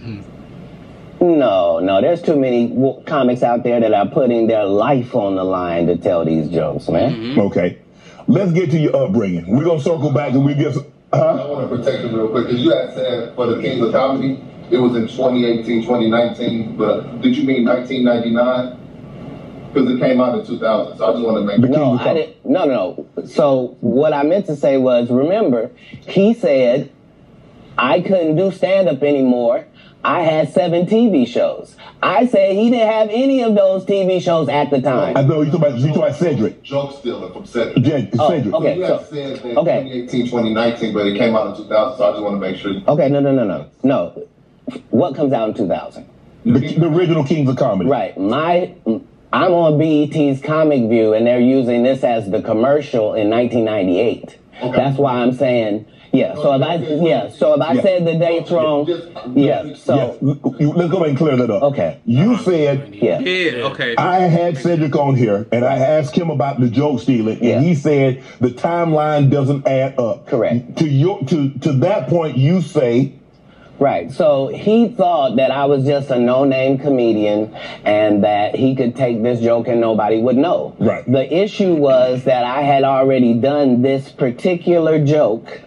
No, no, there's too many w- comics out there that are putting their life on the line to tell these jokes, man. Mm-hmm. Okay. Let's get to your upbringing. We're gonna circle back and we get. I want to protect him real quick because you had said for the Kings of Comedy, it was in 2018, 2019. But did you mean 1999? Because it came out in 2000. So I just want to make sure. No, I didn't. No, no, no. So what I meant to say was, remember, he said I couldn't do stand up anymore. I had seven TV shows. I said he didn't have any of those TV shows at the time. I know you talking about you talking about Cedric. Joke stealing from Cedric. Jen, Oh, Cedric. okay. You so- said in okay. 2018, 2019, but it came out in 2000. So I just want to make sure. Okay, no, no, no, no, no. What comes out in 2000? The, the original Kings of Comedy. Right. My I'm on BET's Comic View, and they're using this as the commercial in 1998. Okay. That's why I'm saying, yeah. So if I, yeah. So if I Yeah. said the dates wrong, yeah. So Yes. You- you- let's go ahead and clear that up. Okay. You said yeah. Yeah, okay. I had Cedric on here and I asked him about the joke stealing, Yeah. and he said the timeline doesn't add up. Correct. To your to to that point, you say Right. So he thought that I was just a no-name comedian and that he could take this joke and nobody would know. Right. The issue was that I had already done this particular joke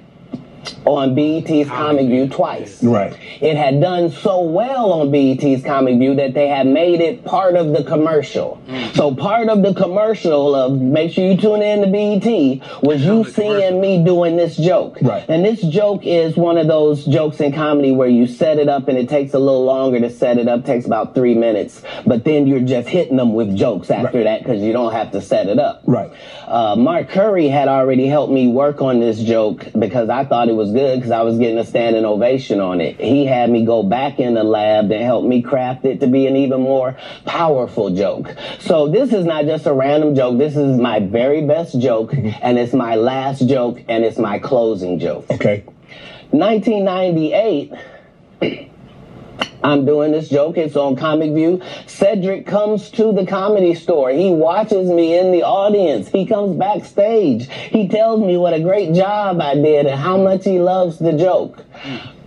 on BET's Comic View twice. right. It had done so well on BET's Comic View that they had made it part of the commercial. So part of the commercial of make sure you tune in to BET was you seeing commercial. me doing this joke. Right. And this joke is one of those jokes in comedy where you set it up and it takes a little longer to set it up, takes about three minutes, but then you're just hitting them with jokes after Right. that because you don't have to set it up. Right. Uh, Mark Curry had already helped me work on this joke because I thought it was good because I was getting a standing ovation on it. He had me go back in the lab and help me craft it to be an even more powerful joke. So this is not just a random joke. This is my very best joke and it's my last joke and it's my closing joke. Okay. 1998, I'm doing this joke. It's on Comic View. Cedric comes to the comedy store. He watches me in the audience. He comes backstage. He tells me what a great job I did and how much he loves the joke.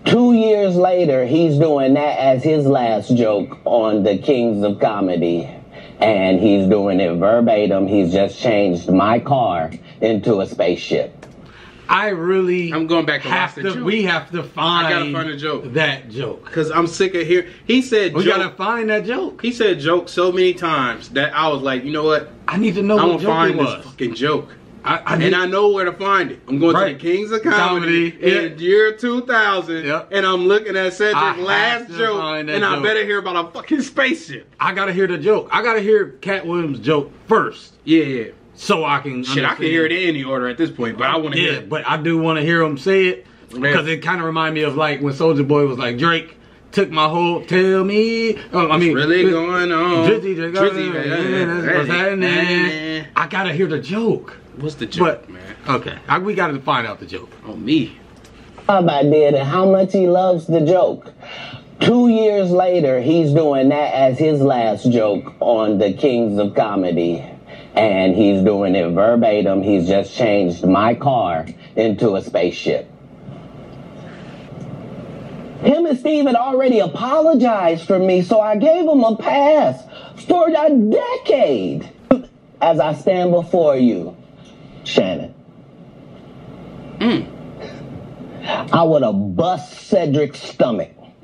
Two years later, he's doing that as his last joke on the Kings of Comedy. And he's doing it verbatim. He's just changed my car into a spaceship. I really. I'm going back to have to. joke. We have to find. gotta find a joke. That joke. Cause I'm sick of hearing. He said We joke. gotta find that joke. he said joke so many times that I was like, you know what? I need to know I'm gonna joke find this fucking joke. I, I And I know where to find it. I'm going Right. to the Kings of Comedy, Comedy, in year 2000, Yep. and I'm looking at I Cedric's last joke, and I better hear about a fucking spaceship. I gotta hear the joke. I gotta hear Katt Williams' joke first, Yeah, yeah. So I can. Shit, I can hear it in any order at this point, but I want to Yeah, hear it. but I do want to hear him say it because it kind of remind me of like when Soulja Boy was like Drake took my whole. Tell me, oh, I mean, really going on? Drizzy, Drizzy, Drizzy, yeah, that's what's happening. I gotta hear the joke. What's the joke, But man? okay, I, we gotta find out the joke. On me. job I did and how much he loves the joke. Two years later, he's doing that as his last joke on the Kings of Comedy. And he's doing it verbatim. He's just changed my car into a spaceship. Him and Steve had already apologized for me, so I gave him a pass for a decade. As I stand before you, Shannon. Mm. I would have bust Cedric's stomach.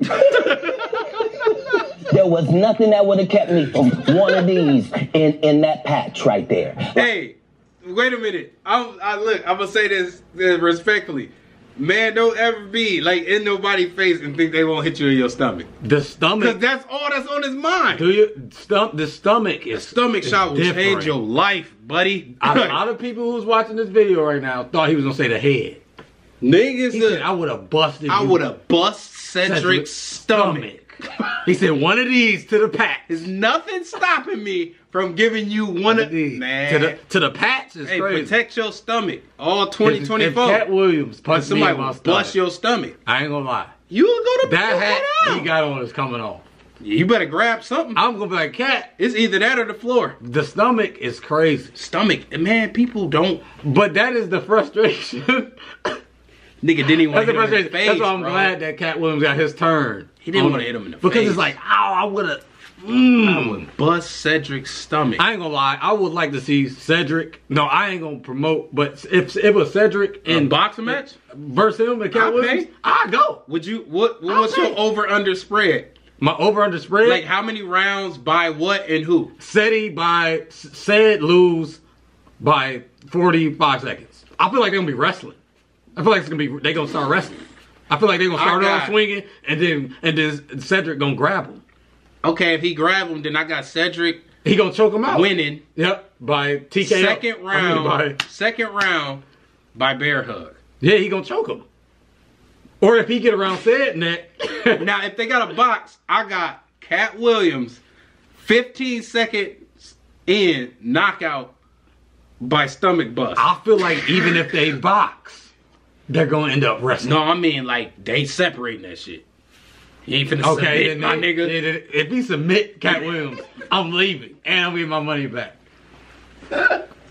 there was nothing that would have kept me from one of these in, in that patch right there. Hey, wait a minute. I'm, I look. I'm gonna say this respectfully. Man, don't ever be like in nobody's face and think they won't hit you in your stomach. The stomach, Cause that's all that's on his mind. Do you stump? The stomach is Stomach is shot will different. change your life, buddy. A lot of people who's watching this video right now thought he was gonna say the head. Niggas, He said, "I would have busted. I would have bust Cedric's Cedric's stomach. He said, "One of these to the patch." There's nothing stopping me from giving you one of these man. to the to the patch is hey, crazy. protect your stomach. All If- If 2024. Katt Williams punched me somebody in my stomach, bust your stomach. I ain't gonna lie. You will go to That hat out. he got on is coming off. You better grab something. I'm gonna be like, Katt. It's either that or the floor. The stomach is crazy, Stomach, man. People don't. but that is the frustration. Nigga didn't even want That's to the hit him in frustration. face. That's why I'm bro. glad that Katt Williams got his turn. He didn't wanna him. hit him in the because face. it's like, ow, I would have. I Mm. would bust Cedric's stomach. I ain't gonna lie. I would like to see Cedric. No, I ain't gonna promote. But if it was Cedric In and boxing match, versus him and Katt I'll Williams. I go. would you? What? What was your over under spread? My over under spread. Like how many rounds by what and who? Seti by said lose by 45 seconds. I feel like they're gonna be wrestling. I feel like it's gonna be they gonna start wrestling. I feel like they're gonna start got- off swinging and then and then Cedric gonna grab him. Okay, if he grab him, then I got Cedric He gonna choke him out. winning. Yep. By TKO. Second I mean, round. by- Second round by bear hug. yeah, he gonna choke him. Or if he get around said neck. Now, if they got a box, I got Katt Williams, 15 seconds in knockout by stomach bust. I feel like even if they box, they're gonna end up wrestling. No, I mean like they separating that shit. You ain't finna Okay, submit, then my they- nigga. then if he submit Katt Williams, I'm leaving and I'm getting my money back.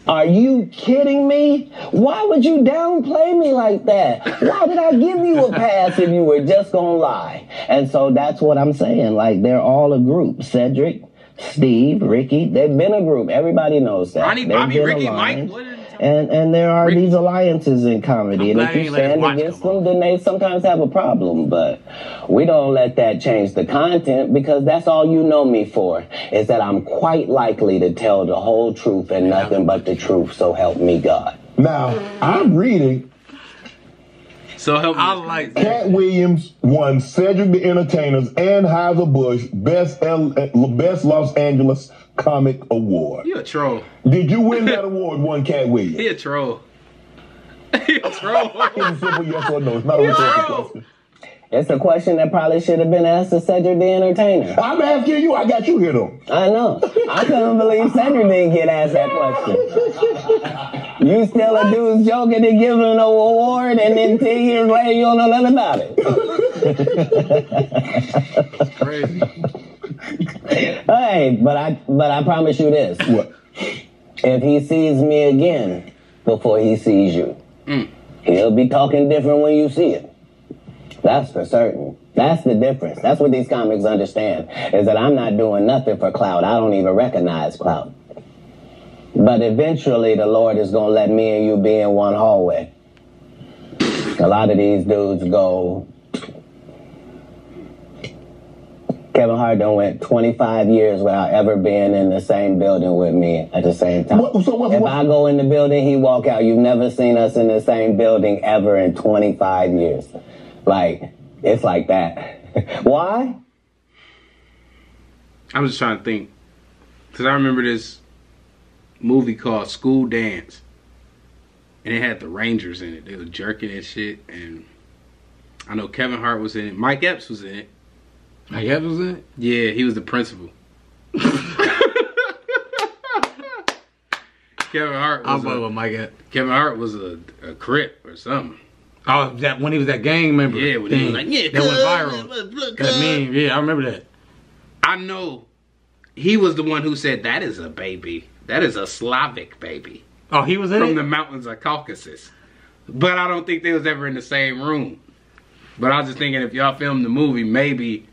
Are you kidding me? Why would you downplay me like that? Why did I give you a pass if you were just gonna lie? And so that's what I'm saying. Like they're all a group. Cedric, Steve, Rickey, they've been a group. Everybody knows that. Ronnie, They've Bobby, Ricky, aligned. Mike. What is And and there are Ricky. these alliances in comedy, I'm and if you you ain't let his stand against them, then they sometimes have a problem. But we don't let that change the content because that's all you know me for is that I'm quite likely to tell the whole truth and nothing but the truth. So help me God. Now, I'm reading So help me. I like Katt Williams won Cedric the Entertainer's Anheuser Busch Best L- Best Los Angeles Comic Award. You a troll. Did you win that award? One Katt Williams. He a troll. he a troll. It's a simple yes or no. It's not a rhetorical question. It's a question that probably should have been asked to Cedric the Entertainer. I'm asking you. I got you here though. I know. I couldn't believe Cedric didn't get asked that question. You still a dude's joking and give him an award, and then 10 years later you don't know nothing about it. crazy. Hey, but I but I promise you this. What? If he sees me again before he sees you, mm. he'll be talking different when you see it. That's for certain. That's the difference. That's what these comics understand is that I'm not doing nothing for clout. I don't even recognize clout. But eventually the Lord is going to let me and you be in one hallway. A lot of these dudes go Kevin Hart done went 25 years without ever being in the same building with me at the same time. What- so what- if what- I go in the building, he walk out. You've never seen us in the same building ever in 25 years. Like, it's like that. Why? I'm just trying to think. Because I remember this movie called School Dance. And it had the Rangers in it. They were jerking and shit. And I know Kevin Hart was in it. Mike Epps was in it. I guess was it? Yeah, he was the principal. Kevin Hart was a, with Mike. at- Kevin Hart was a, a crip or something. Oh, that when he was that gang member. Yeah, when he was like, yeah, that went viral. That meme, yeah, I remember that. I know he was the one who said that is a baby. That is a Slavic baby Oh, he was in from it. the mountains of Caucasus. But I don't think they was ever in the same room. But I was just thinking if y'all filmed the movie, maybe.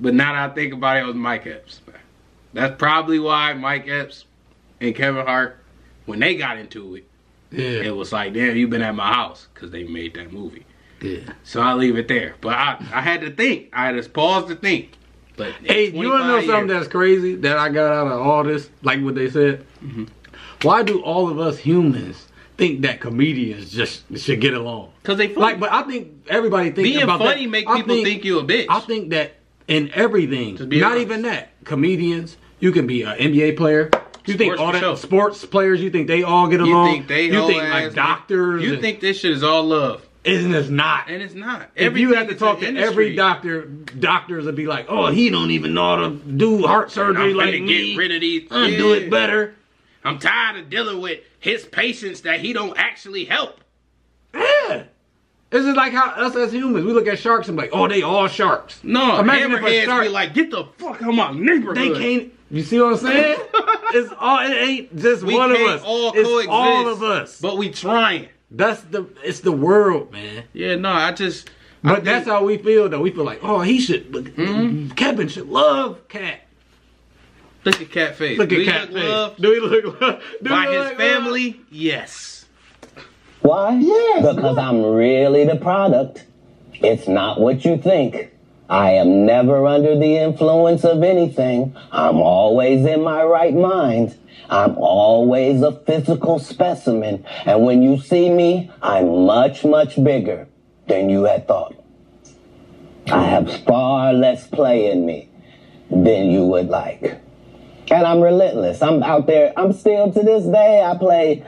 But now that I think about it, it was Mike Epps. That's probably why Mike Epps and Kevin Hart, when they got into it, yeah, it was like, damn, you've been at my house because they made that movie. yeah. So I leave it there. But I, I had to think. I had to pause to think. But Hey, you wanna know something years- that's crazy that I got out of all this? Like what they said. Mm-hmm. Why do all of us humans think that comedians just should get along? Cause they funny. Like, but I think everybody thinks being about funny that. make people think, you a bitch. I think that in everything, not honest. even that, comedians, you can be an NBA player. You think Sports all that sports players? You think they all get you along? think they You think like doctors? You think this shit is all love, isn't it not? and it's not. If you had to talk to industry. every doctor, doctors would be like, "Oh, he don't even know how to do heart surgery I'm like me. get rid of these. I do Yeah. it better." I'm tired of dealing with his patients that he don't actually help. Yeah. This is like how us as humans, we look at sharks and be like, "Oh, they all sharks." No, Imagine if a shark- be like, get the fuck out of my neighborhood. They can't. You see what I'm saying? it's all. It ain't just We one of us. all it's coexist. all of us. But we trying. That's the. It's the world, man. Yeah, no, I just. I But think- that's how we feel, though. We feel like, oh, he should. But Mm-hmm. Kevin should love Katt. Look at cat face. Look Do at he Katt look face. Do he look love? Do by his look love? family? Yes. Why? Yes. Because I'm really the product. It's not what you think. I am never under the influence of anything. I'm always in my right mind. I'm always a physical specimen. And when you see me, I'm much, much bigger than you had thought. I have far less play in me than you would like. And I'm relentless. I'm out there. I'm still to this day, I play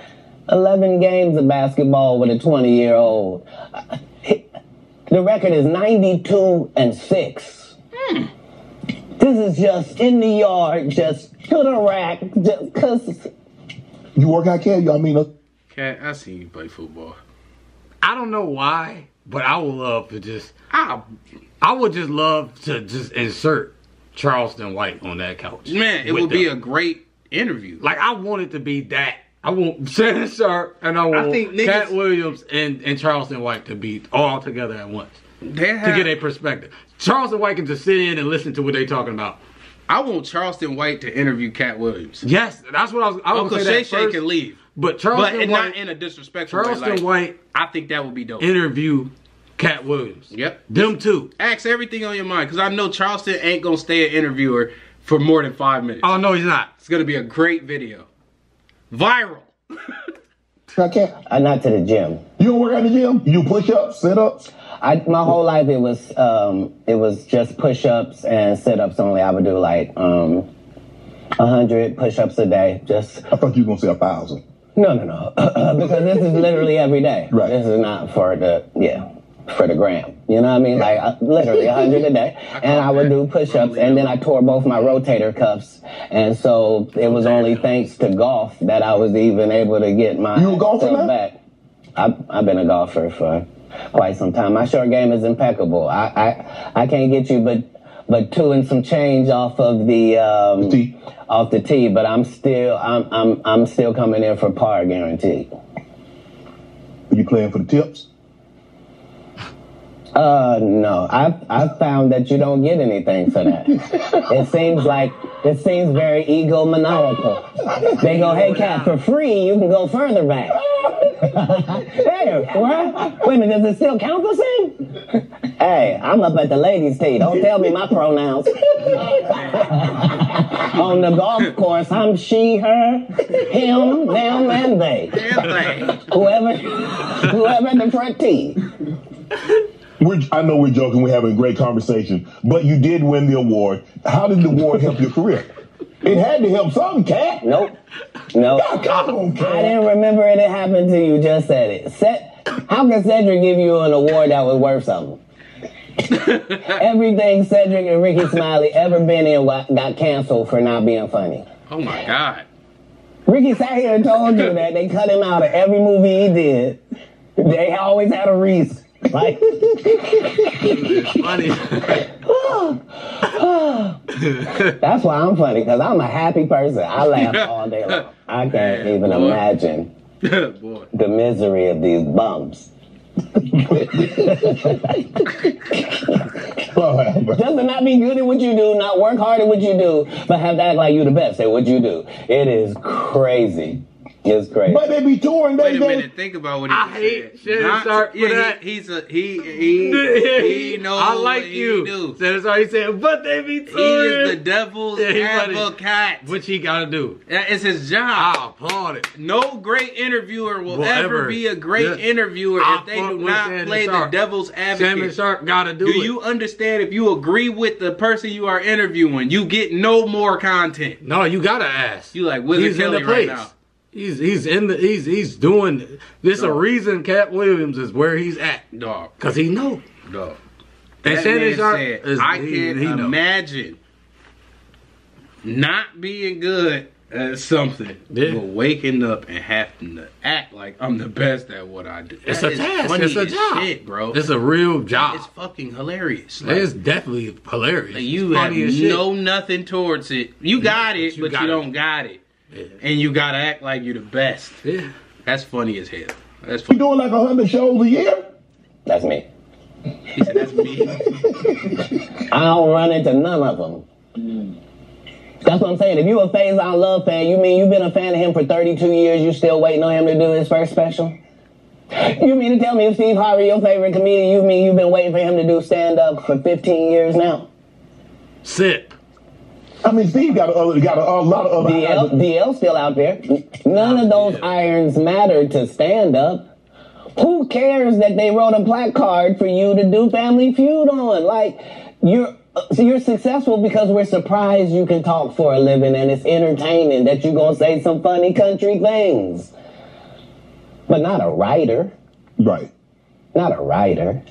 11 games of basketball with a 20 year old. The record is 92 and 6. This is just in the yard, just to the rack, just cause You work out, Katt? You, I mean, Katt, I see you play football. I don't know why, but I would love to just. Ah, I would just love to just insert Charleston White on that couch. man, it with would be a great interview. like I want it to be that. I want Shannon Sharpe and I want think niggas- Katt Williams and, and Charleston White to be all together at once they to get a perspective. Charleston White can just sit in and listen to what they're talking about. I want Charleston White to interview Katt Williams. Yes, that's what I was. I was Uncle gonna Shay say that Shay first, can leave, but but Charleston and White, not in a disrespectful way. Charleston Like, White I think that would be dope. interview Katt Williams. Yep. them two. Ask everything on your mind because I know Charleston ain't gonna stay an interviewer for more than five minutes. Oh no, he's not. It's gonna be a great video, viral. I can't. I'm not to the gym. You don't work out in the gym? You push-ups, sit-ups? I, my whole life it was um, it was just push-ups and sit-ups only. I would do like um, hundred push-ups a day. Just I thought you were gonna say a thousand. no, no, no, because this is literally every day. Right. This is not for the yeah for the gram. You know what I mean? Like uh, literally hundred a day, and I would do push-ups, and then I tore both my rotator cuffs, and so it was only thanks to golf that I was even able to get my You a golfer stuff now? back. I've, I've been a golfer for quite some time. My short game is impeccable. I, I, I can't get you but but two and some change off of the um, The off the tee, but I'm still I'm I'm I'm still coming in for par guaranteed. Are you playing for the tips? Uh, no, I've I've found that you don't get anything for that. it seems like it seems very egomaniacal. They go, hey cat, for free you can go further back. hey, what? Wait a minute, does it still count the same? hey, I'm up at the ladies' tee. Don't tell me my pronouns. On the golf course, I'm she, her, him, them, and they. Whoever, whoever at the front tee. We're, I know we're joking. We're having a great conversation, but you did win the award. How did the award help your career? It had to help some, Katt. Nope. Nope. Come on, I didn't remember it had happened till you just said it. Set, how can Cedric give you an award that was worth something? Everything Cedric and Rickey Smiley ever been in got canceled for not being funny. Oh my god. Rickey sat here and told you that they cut him out of every movie he did. They always had a reason. Like, It's funny. that's why I'm funny, because I'm a happy person. I laugh all day long. I can't Yeah, even boy. imagine Boy. the misery of these bums. Does it not be good at what you do, not work hard at what you do, but have to act like you the best at what you do? It is crazy. It's crazy. But they be touring. They, Wait a they, minute, think about what he I just hate said. Shannon Not- Sharpe for yeah, he- he's a he he he knows I like what you. he do. So that's why he said, but they be touring. He is the devil's Yeah, he advocate. What he gotta do? It's his job. I applaud it. No great interviewer will Will ever ever. be a great Yeah. interviewer I if they do not Shannon play the Sharpe. devil's Shannon advocate. Sharpe gotta do, Do it. Do you understand if you agree with the person you are interviewing, you get no more content. No, you gotta ask. You like Wizard he's in Kelly the right place. now. He's he's in the he's he's doing. There's a reason Katt Williams is where he's at Dog, because he know. dog. And That Shannon man Sharpe said, is- I he- can he imagine not being good at something, Yeah. but waking up and having to act like I'm the best at what I do. It's That a is task. funny It's a job, shit, bro. It's a real job. It's fucking hilarious. Like, It's definitely hilarious. like, you It's have as shit. no nothing towards it. You got it, you but you don't got it, Yeah. and you gotta act like you're the best. Yeah. That's funny as hell. That's you funny. doing like a hundred shows a year? That's me. He said, "That's me." I don't run into none of them. That's what I'm saying. If you a Faizon Love fan, you mean you've been a fan of him for 32 years, you still waiting on him to do his first special? You mean to tell me if Steve Harvey your favorite comedian, you mean you've been waiting for him to do stand up for 15 years now? Sit. I mean, Steve got a, got a, a lot of other. DL, DL still out there. None of those irons matter to stand up. Who cares that they wrote a placard for you to do Family Feud on? Like you're so you're successful because we're surprised you can talk for a living and it's entertaining that you're gonna say some funny country things. But not a writer. Right. Not a writer.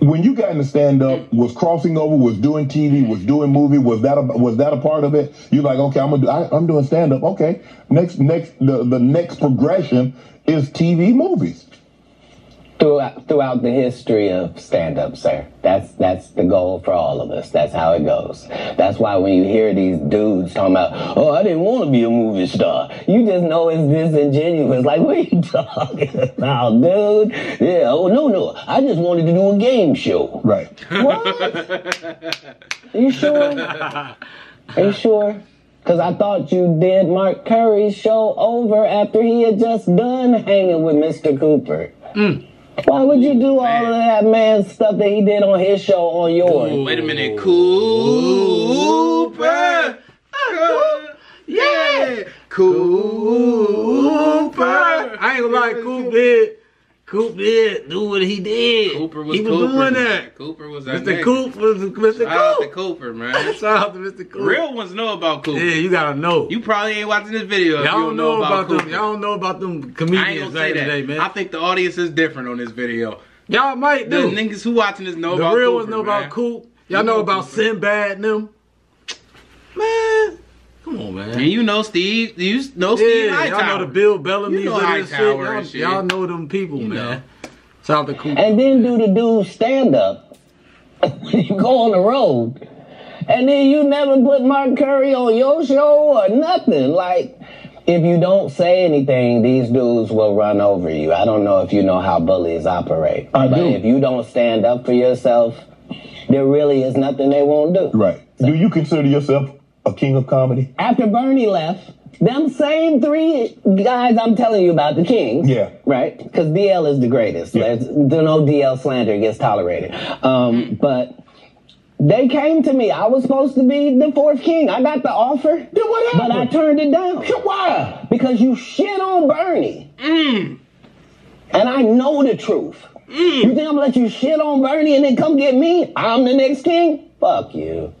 When you got into stand up, was crossing over, was doing TV, was doing movie, was that a, was that a part of it? You're like, okay, I'm gonna do, I, I'm doing stand up. Okay, next next the the next progression is TV movies. Throughout throughout the history of stand up, sir. That's that's the goal for all of us. That's how it goes. That's why when you hear these dudes talking about, oh, I didn't want to be a movie star, you just know it's disingenuous. Like, what are you talking about, dude? Yeah, oh no, no. I just wanted to do a game show. Right. What? Are you sure? Are you sure? Because I thought you did Mark Curry's show over after he had just done hanging with Mr. Cooper. Mm. Why would you do all of that man stuff that he did on his show on yours? Wait a minute, Cooper. Yeah, Cooper. I ain't gonna lie, Coop did. Coop did do what he did. Cooper was he was Cooper, doing man. that. Cooper was that Mr. nigga. Coop was Mr. Shout out to Coop. Cooper, man. Shout out to Mr. Coop. Real ones know about Cooper. Yeah, you gotta know. You probably ain't watching this video Y'all you don't know about, them. Y'all don't know about them I ain't comedians gonna say in that. day, man. I think the audience is different on this video. Y'all might do. The niggas who watching this know the about real Cooper, ones know man. about Coop. Y'all know know about Cooper. Sinbad and them. Man, come on, man. And you know Steve. You know Steve yeah, y'all know the Bill Bellamy's You know of this Hightower shit. Y'all, and shit. y'all know them people, You man. know. Shout out to And then do the dude stand up when you go on the road. And then you never put Mark Curry on your show or nothing. Like, if you don't say anything, these dudes will run over you. I don't know if you know how bullies operate. I but do. if you don't stand up for yourself, there really is nothing they won't do. Right. Do you consider yourself a king of comedy? After Bernie left, them same three guys I'm telling you about, the Kings. Yeah. Right? Because DL is the greatest. Yeah. There's no DL slander gets tolerated. Um, But they came to me. I was supposed to be the fourth king. I got the offer. Then what But I turned it down. Why? Because you shit on Bernie. Mm. And I know the truth. You think I'm gonna let you shit on Bernie and then come get me? I'm the next king? Fuck you.